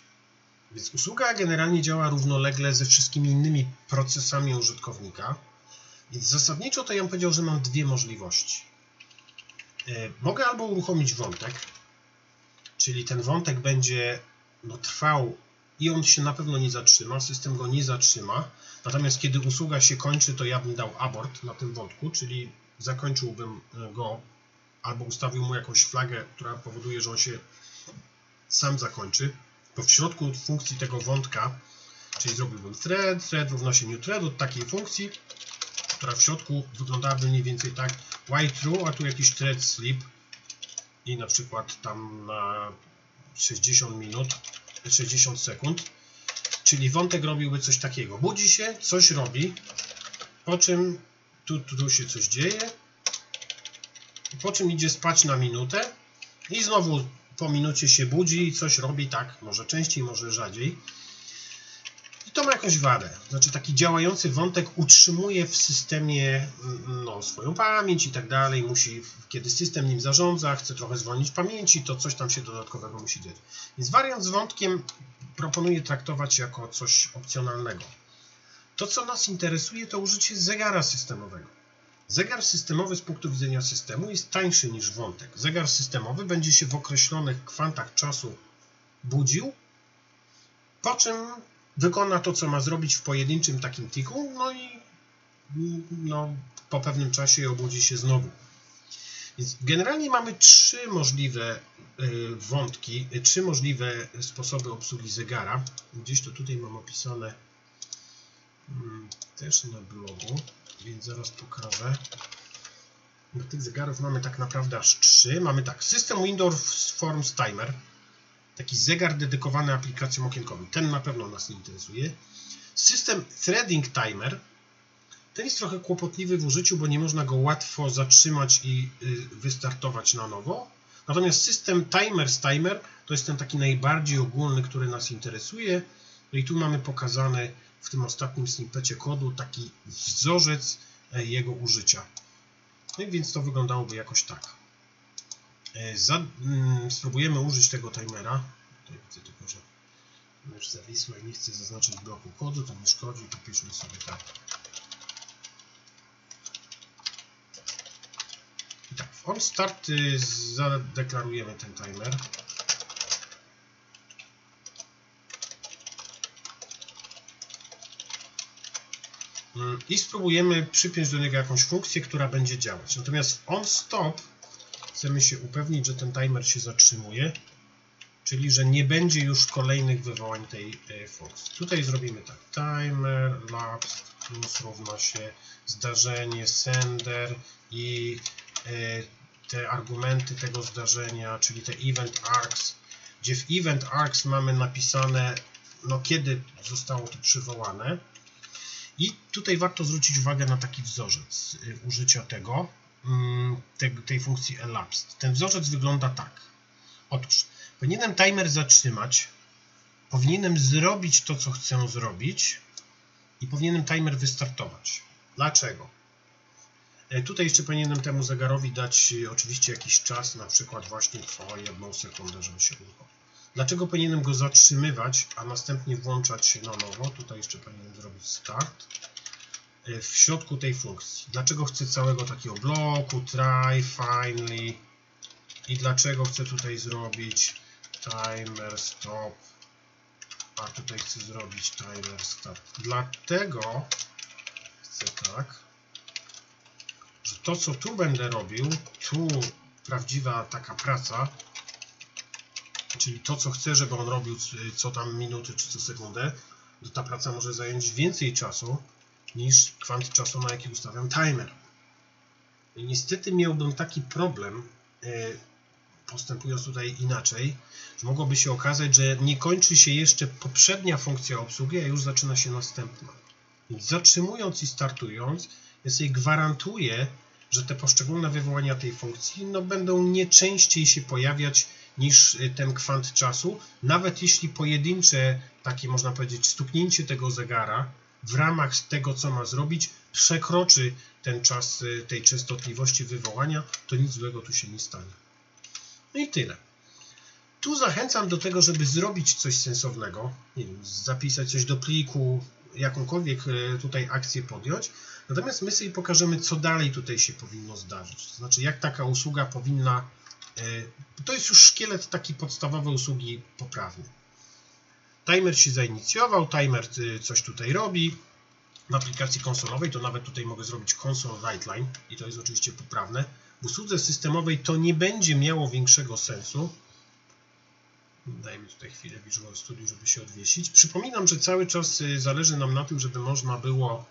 A: Więc usługa generalnie działa równolegle ze wszystkimi innymi procesami użytkownika, więc zasadniczo to ja bym powiedział, że mam dwie możliwości. E, mogę albo uruchomić wątek, czyli ten wątek będzie no, trwał i on się na pewno nie zatrzyma, system go nie zatrzyma. Natomiast kiedy usługa się kończy, to ja bym dał abort na tym wątku, czyli zakończyłbym e, go albo ustawił mu jakąś flagę, która powoduje, że on się sam zakończy. Bo w środku funkcji tego wątka, czyli zrobiłbym thread, thread równa się new thread od takiej funkcji, która w środku wyglądałaby mniej więcej tak while true, a tu jakiś thread sleep i na przykład tam na 60 minut 60 sekund. Czyli wątek robiłby coś takiego. Budzi się, coś robi, po czym tu, tu, tu się coś dzieje, po czym idzie spać na minutę i znowu po minucie się budzi i coś robi tak, może częściej, może rzadziej to ma jakąś wadę. Znaczy taki działający wątek utrzymuje w systemie no, swoją pamięć i tak dalej. Musi, kiedy system nim zarządza, chce trochę zwolnić pamięci, to coś tam się dodatkowego musi dziać. Więc wariant z wątkiem proponuję traktować jako coś opcjonalnego. To, co nas interesuje, to użycie zegara systemowego. Zegar systemowy z punktu widzenia systemu jest tańszy niż wątek. Zegar systemowy będzie się w określonych kwantach czasu budził, po czym wykona to, co ma zrobić w pojedynczym takim tiku, no i no, po pewnym czasie obudzi się znowu. Więc generalnie mamy trzy możliwe y, wątki, y, trzy możliwe sposoby obsługi zegara. Gdzieś to tutaj mam opisane mm, też na blogu, więc zaraz pokażę. Bo tych zegarów mamy tak naprawdę aż trzy. Mamy tak, System Windows Forms Timer, taki zegar dedykowany aplikacjom okienkowym. Ten na pewno nas nie interesuje. System Threading Timer, ten jest trochę kłopotliwy w użyciu, bo nie można go łatwo zatrzymać i y, wystartować na nowo. Natomiast system Timers Timer to jest ten taki najbardziej ogólny, który nas interesuje. No i tu mamy pokazany w tym ostatnim snippecie kodu taki wzorzec e, jego użycia. No i więc to wyglądałoby jakoś tak. E, za, mm, spróbujemy użyć tego timera. Tutaj widzę tylko, że już zawisła i nie chcę zaznaczyć bloku kodu, to nie szkodzi, popiszmy sobie tak. Tak, w on start y, zadeklarujemy ten timer. Mm, i spróbujemy przypiąć do niego jakąś funkcję, która będzie działać. Natomiast on stop chcemy się upewnić, że ten timer się zatrzymuje, czyli że nie będzie już kolejnych wywołań tej funkcji. Tutaj zrobimy tak, timer lapse plus równa się zdarzenie sender i e, te argumenty tego zdarzenia, czyli te event arcs, gdzie w event arcs mamy napisane, no kiedy zostało to przywołane, i tutaj warto zwrócić uwagę na taki wzorzec y, użycia tego, mm, tej funkcji elapsed. Ten wzorzec wygląda tak. Otóż powinienem timer zatrzymać, powinienem zrobić to, co chcę zrobić i powinienem timer wystartować. Dlaczego? E, tutaj jeszcze powinienem temu zegarowi dać y, oczywiście jakiś czas, na przykład właśnie trwa jedną sekundę, żeby się uruchomił. Dlaczego powinienem go zatrzymywać, a następnie włączać na nowo? Tutaj jeszcze powinienem zrobić start. E, w środku tej funkcji. Dlaczego chcę całego takiego bloku, try, finally i dlaczego chcę tutaj zrobić timer stop, a tutaj chcę zrobić timer start. Dlatego chcę tak, że to co tu będę robił, tu prawdziwa taka praca, czyli to, co chcę, żeby on robił co tam minuty czy co sekundę, to ta praca może zająć więcej czasu niż kwant czasu, na jaki ustawiam timer. I niestety miałbym taki problem, e, postępując tutaj inaczej, że mogłoby się okazać, że nie kończy się jeszcze poprzednia funkcja obsługi, a już zaczyna się następna. Więc zatrzymując i startując, ja sobie gwarantuję, że te poszczególne wywołania tej funkcji no, będą nie częściej się pojawiać niż y, ten kwant czasu, nawet jeśli pojedyncze, takie można powiedzieć, stuknięcie tego zegara w ramach tego, co ma zrobić, przekroczy ten czas y, tej częstotliwości wywołania, to nic złego tu się nie stanie. No i tyle. Tu zachęcam do tego, żeby zrobić coś sensownego, wiem, zapisać coś do pliku, jakąkolwiek y, tutaj akcję podjąć, natomiast my sobie pokażemy, co dalej tutaj się powinno zdarzyć. To znaczy, jak taka usługa powinna E, to jest już szkielet taki podstawowej usługi poprawny. Timer się zainicjował, timer y, coś tutaj robi. W aplikacji konsolowej to nawet tutaj mogę zrobić console write line i to jest oczywiście poprawne. W usłudze systemowej to nie będzie miało większego sensu. Dajmy tutaj chwilę Visual Studio, żeby się odwiesić. Przypominam, że cały czas y, zależy nam na tym, żeby można było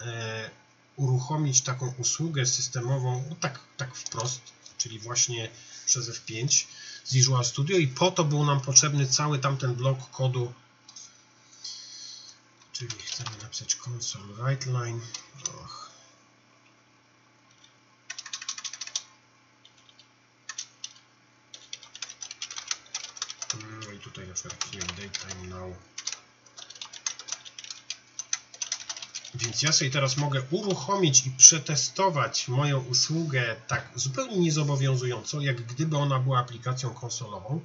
A: e, uruchomić taką usługę systemową no tak, tak wprost, czyli właśnie przez F5 z Visual Studio i po to był nam potrzebny cały tamten blok kodu, czyli chcemy napisać console write line. Och. No i tutaj na przykład daytime now Więc ja sobie teraz mogę uruchomić i przetestować moją usługę tak zupełnie niezobowiązująco, jak gdyby ona była aplikacją konsolową.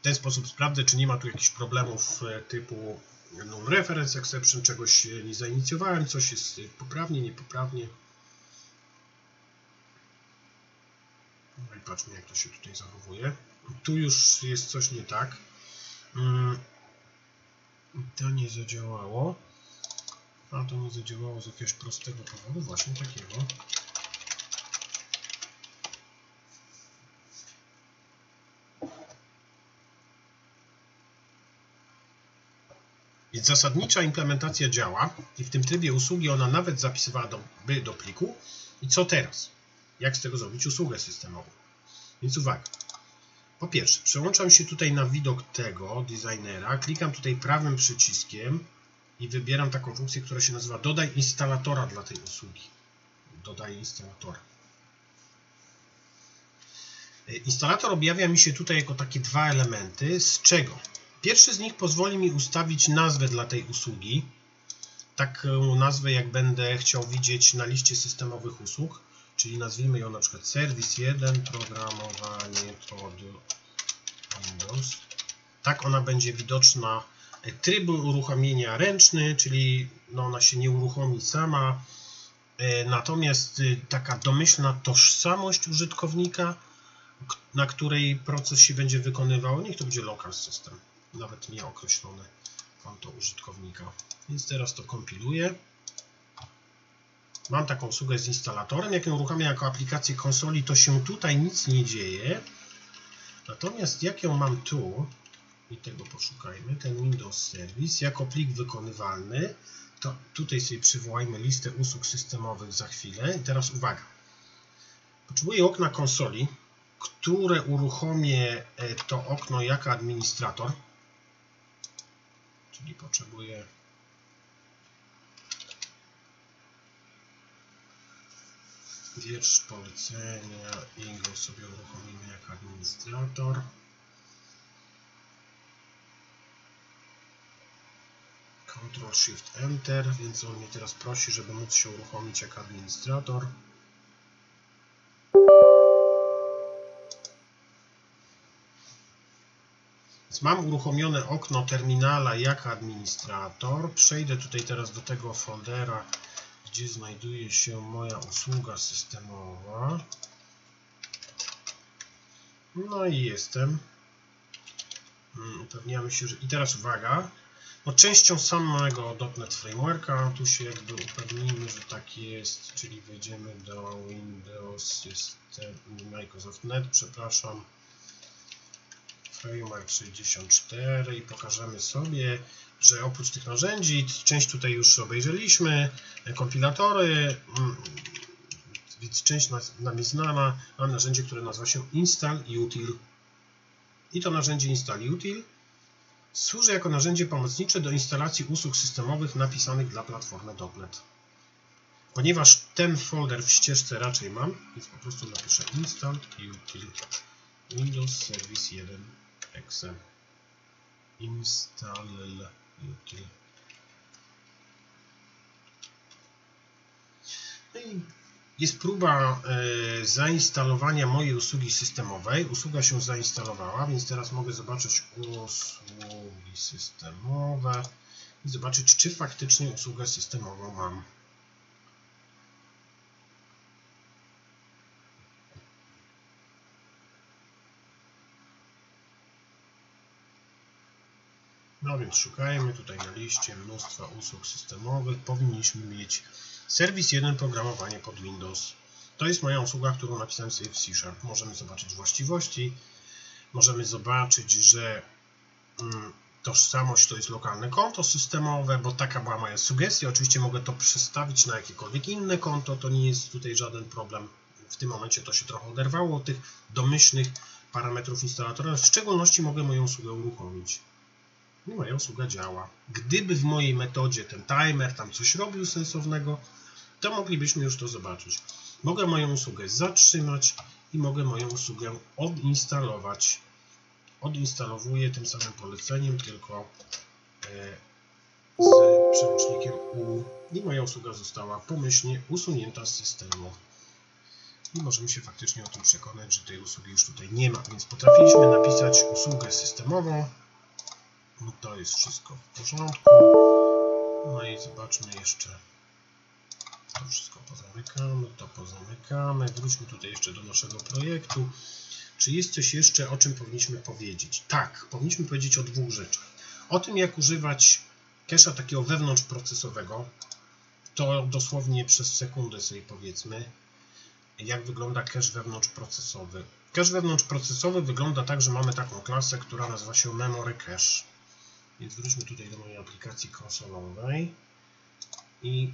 A: W ten sposób sprawdzę, czy nie ma tu jakichś problemów e, typu no, reference exception, czegoś nie zainicjowałem, coś jest poprawnie, niepoprawnie. No i patrzmy, jak to się tutaj zachowuje. Tu już jest coś nie tak. To nie zadziałało. A to nie zadziałało z jakiegoś prostego powodu, właśnie takiego. Więc zasadnicza implementacja działa i w tym trybie usługi ona nawet zapisywała do, by do pliku. I co teraz? Jak z tego zrobić usługę systemową? Więc uwaga. Po pierwsze, przełączam się tutaj na widok tego designera, klikam tutaj prawym przyciskiem i wybieram taką funkcję, która się nazywa dodaj instalatora dla tej usługi. Dodaj instalatora. Instalator objawia mi się tutaj jako takie dwa elementy, z czego pierwszy z nich pozwoli mi ustawić nazwę dla tej usługi, taką nazwę jak będę chciał widzieć na liście systemowych usług, czyli nazwijmy ją na przykład serwis 1 programowanie pod Windows. Tak ona będzie widoczna. Tryb uruchomienia ręczny, czyli no ona się nie uruchomi sama. Natomiast taka domyślna tożsamość użytkownika na której proces się będzie wykonywał. Niech to będzie local system, nawet nieokreślone konto użytkownika. Więc teraz to kompiluję. Mam taką usługę z instalatorem. Jak ją uruchamiam jako aplikację konsoli, to się tutaj nic nie dzieje. Natomiast jak ją mam tu, i tego poszukajmy, ten Windows Service, jako plik wykonywalny, to tutaj sobie przywołajmy listę usług systemowych za chwilę. I teraz uwaga. Potrzebuję okna konsoli, które uruchomię e, to okno jako administrator, czyli potrzebuję wiersz polecenia i go sobie uruchomimy jako administrator. Ctrl Shift Enter, więc on mnie teraz prosi, żeby móc się uruchomić jako administrator. Mam uruchomione okno terminala jako administrator. Przejdę tutaj teraz do tego foldera, gdzie znajduje się moja usługa systemowa. No i jestem. Hmm, upewniamy się, że... I teraz uwaga. No, częścią samego Frameworka, tu się jakby upewnimy, że tak jest, czyli wejdziemy do Windows System Microsoft Net, przepraszam. Framework 64 i pokażemy sobie, że oprócz tych narzędzi, część tutaj już obejrzeliśmy, kompilatory, mm, więc część nam jest znana, mam narzędzie, które nazywa się install util. I to narzędzie install util służy jako narzędzie pomocnicze do instalacji usług systemowych napisanych dla platformy .NET. Ponieważ ten folder w ścieżce raczej mam, więc po prostu napiszę install util Windows Service 1 exe install No i jest próba e, zainstalowania mojej usługi systemowej. Usługa się zainstalowała, więc teraz mogę zobaczyć usługi systemowe i zobaczyć, czy faktycznie usługę systemową mam. No więc szukajmy tutaj na liście mnóstwa usług systemowych. Powinniśmy mieć serwis 1 programowanie pod Windows. To jest moja usługa, którą napisałem sobie w C Sharp. Możemy zobaczyć właściwości. Możemy zobaczyć, że mm, tożsamość to jest lokalne konto systemowe, bo taka była moja sugestia. Oczywiście mogę to przestawić na jakiekolwiek inne konto, to nie jest tutaj żaden problem. W tym momencie to się trochę oderwało od tych domyślnych parametrów instalatora. W szczególności mogę moją usługę uruchomić i moja usługa działa. Gdyby w mojej metodzie ten timer tam coś robił sensownego, to moglibyśmy już to zobaczyć. Mogę moją usługę zatrzymać i mogę moją usługę odinstalować. Odinstalowuję tym samym poleceniem, tylko e, z przełącznikiem U i moja usługa została pomyślnie usunięta z systemu. I możemy się faktycznie o tym przekonać, że tej usługi już tutaj nie ma. Więc potrafiliśmy napisać usługę systemową, no to jest wszystko w porządku. No i zobaczmy jeszcze. To wszystko pozamykamy, to pozamykamy. Wróćmy tutaj jeszcze do naszego projektu. Czy jest coś jeszcze, o czym powinniśmy powiedzieć? Tak, powinniśmy powiedzieć o dwóch rzeczach. O tym, jak używać cache'a takiego wewnątrzprocesowego. To dosłownie przez sekundę sobie powiedzmy, jak wygląda cache wewnątrzprocesowy. Cache wewnątrzprocesowy wygląda tak, że mamy taką klasę, która nazywa się memory cache. Więc wróćmy tutaj do mojej aplikacji konsolowej i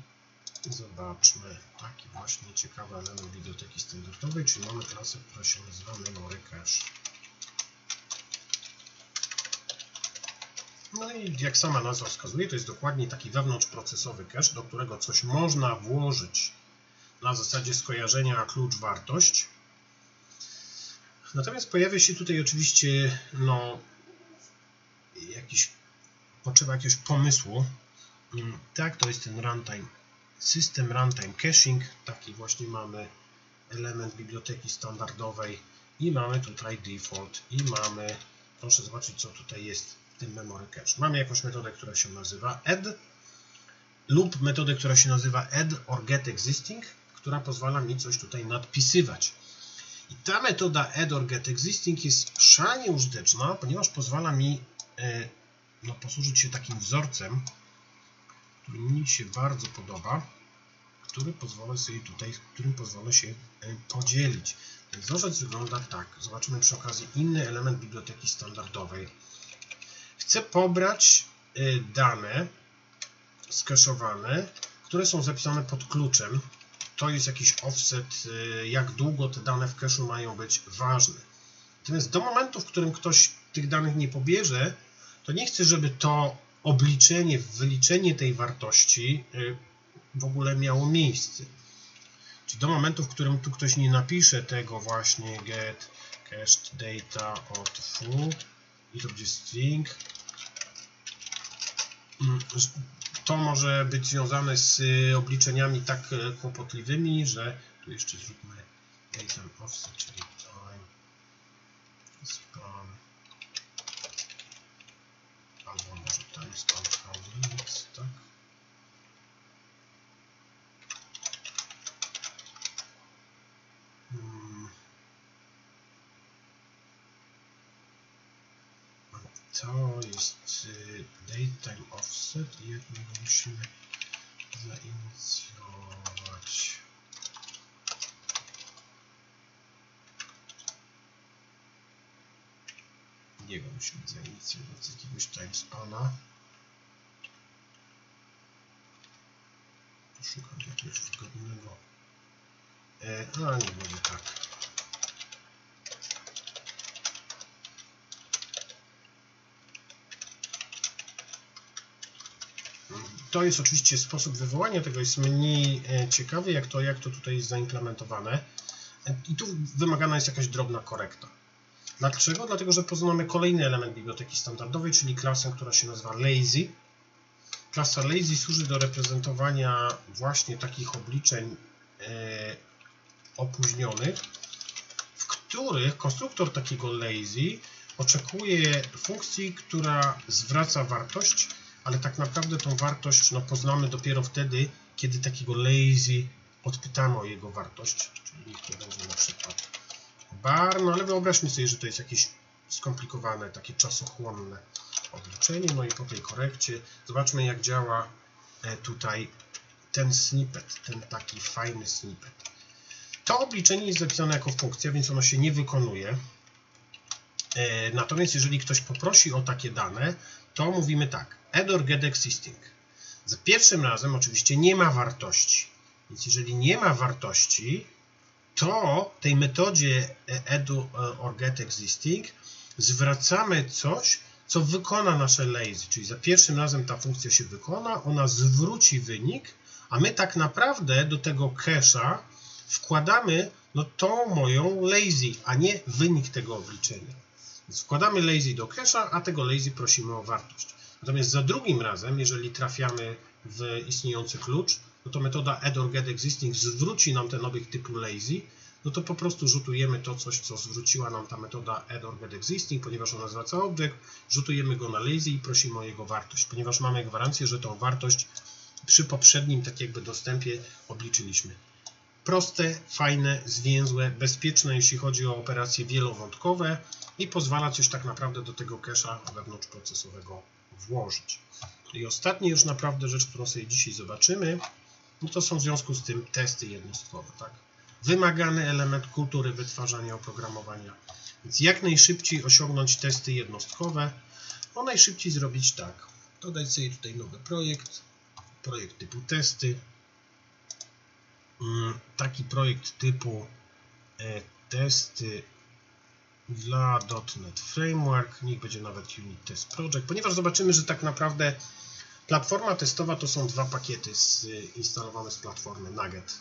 A: zobaczmy taki właśnie ciekawy element biblioteki standardowej, czyli mamy klasę, która się nazywa memory cache. No i jak sama nazwa wskazuje, to jest dokładnie taki wewnątrzprocesowy cache, do którego coś można włożyć na zasadzie skojarzenia klucz-wartość. Natomiast pojawia się tutaj oczywiście no, jakiś, potrzeba jakiegoś pomysłu. Mm, tak, to jest ten runtime, system runtime caching. Taki właśnie mamy element biblioteki standardowej i mamy tutaj default i mamy, proszę zobaczyć co tutaj jest w tym memory cache. Mamy jakąś metodę, która się nazywa add lub metodę, która się nazywa add or get existing, która pozwala mi coś tutaj nadpisywać. I ta metoda add or get existing jest szalenie użyteczna, ponieważ pozwala mi e, no, posłużyć się takim wzorcem, który mi się bardzo podoba, który pozwolę sobie tutaj, którym pozwolę się e, podzielić. Ten wzorzec wygląda tak. Zobaczymy przy okazji inny element biblioteki standardowej. Chcę pobrać e, dane skeszowane, które są zapisane pod kluczem. To jest jakiś offset, jak długo te dane w cache'u mają być ważne. Natomiast do momentu, w którym ktoś tych danych nie pobierze, to nie chcę, żeby to obliczenie, wyliczenie tej wartości y, w ogóle miało miejsce. Czyli do momentu, w którym tu ktoś nie napisze tego właśnie get cached data od foo i to będzie string, mm, to może być związane z obliczeniami tak y, kłopotliwymi, że tu jeszcze zróbmy data offset, czyli time span time span limits, tak? Hmm. To jest y, datetime offset i jak my go musimy zainicjować. Jego musimy zainicjować jakiegoś timespana. Szukam jakiegoś wygodnego. E, a nie będzie tak. To jest oczywiście sposób wywołania tego jest mniej e, ciekawy, jak to, jak to tutaj jest zaimplementowane. E, I tu wymagana jest jakaś drobna korekta. Dlaczego? Dlatego, że poznamy kolejny element biblioteki standardowej, czyli klasę, która się nazywa lazy. Klasa lazy służy do reprezentowania właśnie takich obliczeń e, opóźnionych, w których konstruktor takiego lazy oczekuje funkcji, która zwraca wartość ale tak naprawdę tą wartość no, poznamy dopiero wtedy, kiedy takiego lazy odpytamy o jego wartość, czyli niech to będzie na przykład bar, no ale wyobraźmy sobie, że to jest jakieś skomplikowane, takie czasochłonne obliczenie, no i po tej korekcie zobaczmy jak działa e, tutaj ten snippet, ten taki fajny snippet. To obliczenie jest zapisane jako funkcja, więc ono się nie wykonuje. E, natomiast jeżeli ktoś poprosi o takie dane, to mówimy tak add or get existing. Za pierwszym razem oczywiście nie ma wartości. Więc jeżeli nie ma wartości, to tej metodzie add or get existing zwracamy coś, co wykona nasze lazy. Czyli za pierwszym razem ta funkcja się wykona, ona zwróci wynik, a my tak naprawdę do tego cache'a wkładamy no, tą moją lazy, a nie wynik tego obliczenia. Więc wkładamy lazy do cache'a, a tego lazy prosimy o wartość. Natomiast za drugim razem, jeżeli trafiamy w istniejący klucz, no to metoda add zwróci nam ten obiekt typu lazy, no to po prostu rzutujemy to coś, co zwróciła nam ta metoda add existing, ponieważ ona zwraca obiekt, rzutujemy go na lazy i prosimy o jego wartość, ponieważ mamy gwarancję, że tą wartość przy poprzednim tak jakby dostępie obliczyliśmy. Proste, fajne, zwięzłe, bezpieczne, jeśli chodzi o operacje wielowątkowe i pozwala coś tak naprawdę do tego cache'a wewnątrzprocesowego włożyć. I ostatnia już naprawdę rzecz, którą sobie dzisiaj zobaczymy, no to są w związku z tym testy jednostkowe. Tak? Wymagany element kultury wytwarzania oprogramowania. Więc jak najszybciej osiągnąć testy jednostkowe. No najszybciej zrobić tak. Dodać sobie tutaj nowy projekt, projekt typu testy. Mm, Taki projekt typu e, testy dla .NET Framework, niech będzie nawet Unit Test Project, ponieważ zobaczymy, że tak naprawdę platforma testowa to są dwa pakiety instalowane z platformy Nugget,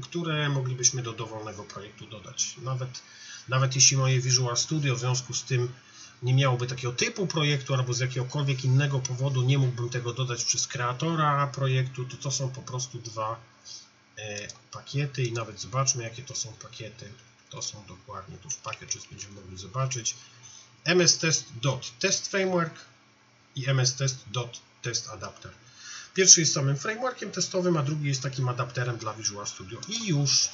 A: które moglibyśmy do dowolnego projektu dodać. Nawet, nawet jeśli moje Visual Studio w związku z tym nie miałoby takiego typu projektu albo z jakiegokolwiek innego powodu nie mógłbym tego dodać przez kreatora projektu, to to są po prostu dwa e, pakiety i nawet zobaczmy jakie to są pakiety. To są dokładnie, tu w package będziemy mogli zobaczyć mstest.testFramework i mstest.testAdapter. Pierwszy jest samym frameworkiem testowym, a drugi jest takim adapterem dla Visual Studio. I już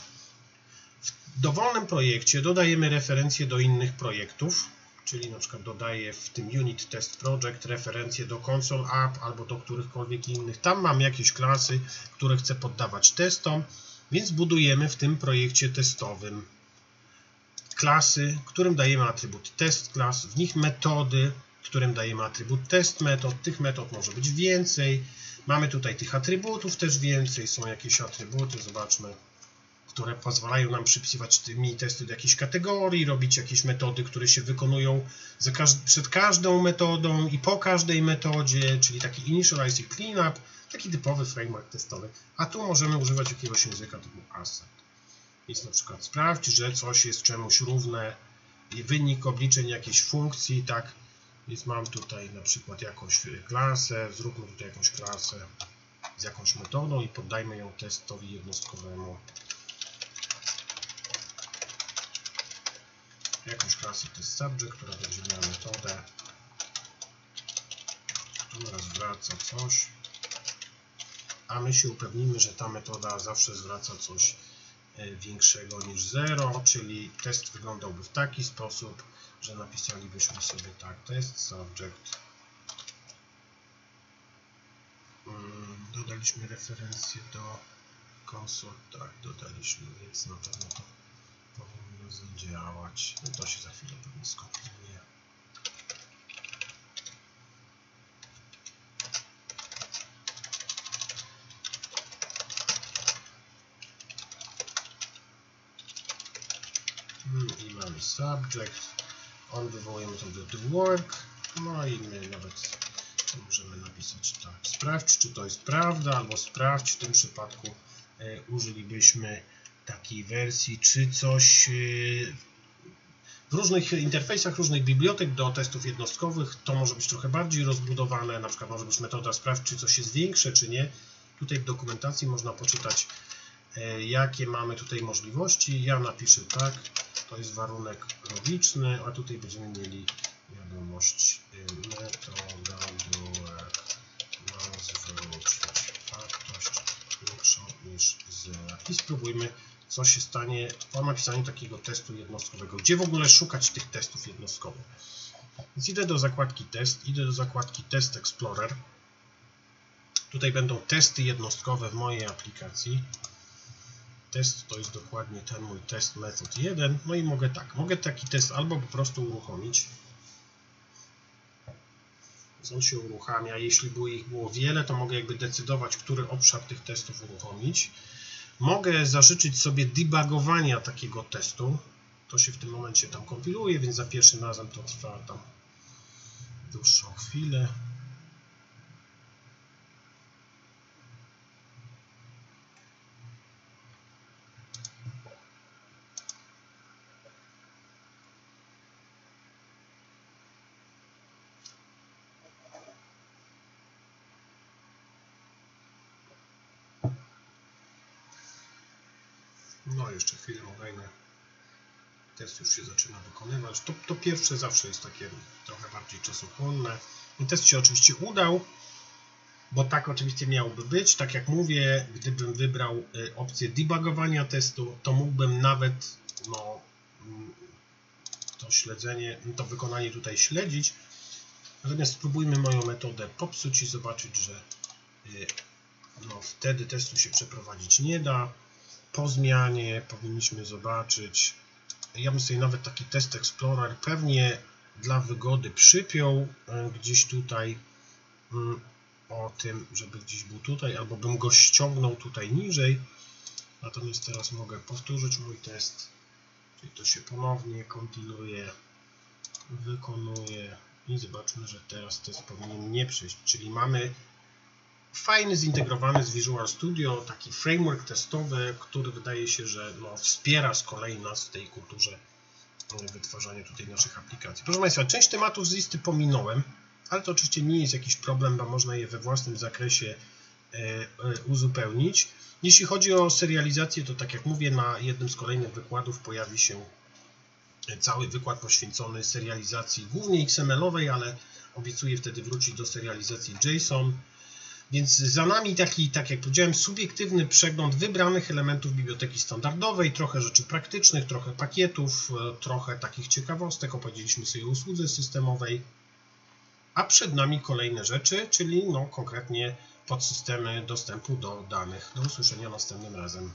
A: w dowolnym projekcie dodajemy referencje do innych projektów, czyli na przykład dodaję w tym Unit Test Project referencje do Console App albo do którychkolwiek innych. Tam mam jakieś klasy, które chcę poddawać testom, więc budujemy w tym projekcie testowym klasy, którym dajemy atrybut test class, w nich metody, którym dajemy atrybut test metod. Tych metod może być więcej. Mamy tutaj tych atrybutów też więcej. Są jakieś atrybuty, zobaczmy, które pozwalają nam przypisywać tymi testy do jakiejś kategorii, robić jakieś metody, które się wykonują przed każdą metodą i po każdej metodzie, czyli taki initialize i cleanup, taki typowy framework testowy. A tu możemy używać jakiegoś języka typu asset. Więc na przykład sprawdź, że coś jest czemuś równe wynik obliczeń jakiejś funkcji, tak? Więc mam tutaj na przykład jakąś klasę, zróbmy tutaj jakąś klasę z jakąś metodą i poddajmy ją testowi jednostkowemu. Jakąś klasę test subject, która będzie miała metodę, która zwraca coś, a my się upewnimy, że ta metoda zawsze zwraca coś E, większego niż 0, czyli test wyglądałby w taki sposób, że napisalibyśmy sobie tak, test subject mm, dodaliśmy referencję do konsol, tak, dodaliśmy, więc na pewno to powinno zadziałać. No to się za chwilę pewnie skopiuje. i mamy subject, on wywołujemy to do work, no i my nawet możemy napisać tak, sprawdź czy to jest prawda, albo sprawdź. W tym przypadku e, użylibyśmy takiej wersji, czy coś e, w różnych interfejsach, różnych bibliotek do testów jednostkowych. To może być trochę bardziej rozbudowane, na przykład może być metoda sprawdź, czy coś jest większe, czy nie. Tutaj w dokumentacji można poczytać, e, jakie mamy tutaj możliwości. Ja napiszę tak, to jest warunek logiczny, a tutaj będziemy mieli wiadomość y, metoda duet ma zwrócić wartość większą niż 0 i spróbujmy co się stanie po napisaniu takiego testu jednostkowego. Gdzie w ogóle szukać tych testów jednostkowych? Więc idę do zakładki test, idę do zakładki test explorer. Tutaj będą testy jednostkowe w mojej aplikacji test to jest dokładnie ten mój test method 1. No i mogę tak, mogę taki test albo po prostu uruchomić. Więc on się uruchamia. Jeśli było ich było wiele, to mogę jakby decydować, który obszar tych testów uruchomić. Mogę zażyczyć sobie debugowania takiego testu. To się w tym momencie tam kompiluje, więc za pierwszym razem to trwa tam dłuższą chwilę. No jeszcze chwilę dajmy. Test już się zaczyna wykonywać. To, to pierwsze zawsze jest takie trochę bardziej czasochłonne. I test się oczywiście udał, bo tak oczywiście miałoby być. Tak jak mówię, gdybym wybrał y, opcję debugowania testu, to mógłbym nawet no, mm, to śledzenie, to wykonanie tutaj śledzić. Natomiast spróbujmy moją metodę popsuć i zobaczyć, że y, no, wtedy testu się przeprowadzić nie da po zmianie powinniśmy zobaczyć, ja bym sobie nawet taki test Explorer pewnie dla wygody przypiął e, gdzieś tutaj mm, o tym, żeby gdzieś był tutaj, albo bym go ściągnął tutaj niżej. Natomiast teraz mogę powtórzyć mój test. Czyli to się ponownie kompiluje, wykonuje i zobaczmy, że teraz test powinien nie przejść. Czyli mamy fajny, zintegrowany z Visual Studio, taki framework testowy, który wydaje się, że no, wspiera z kolei nas w tej kulturze e, wytwarzania tutaj naszych aplikacji. Proszę Państwa, część tematów z listy pominąłem, ale to oczywiście nie jest jakiś problem, bo można je we własnym zakresie e, e, uzupełnić. Jeśli chodzi o serializację, to tak jak mówię, na jednym z kolejnych wykładów pojawi się cały wykład poświęcony serializacji głównie XML-owej, ale obiecuję wtedy wrócić do serializacji JSON. Więc za nami taki, tak jak powiedziałem, subiektywny przegląd wybranych elementów biblioteki standardowej, trochę rzeczy praktycznych, trochę pakietów, e, trochę takich ciekawostek, opowiedzieliśmy sobie o usłudze systemowej, a przed nami kolejne rzeczy, czyli no, konkretnie podsystemy dostępu do danych. Do usłyszenia następnym razem.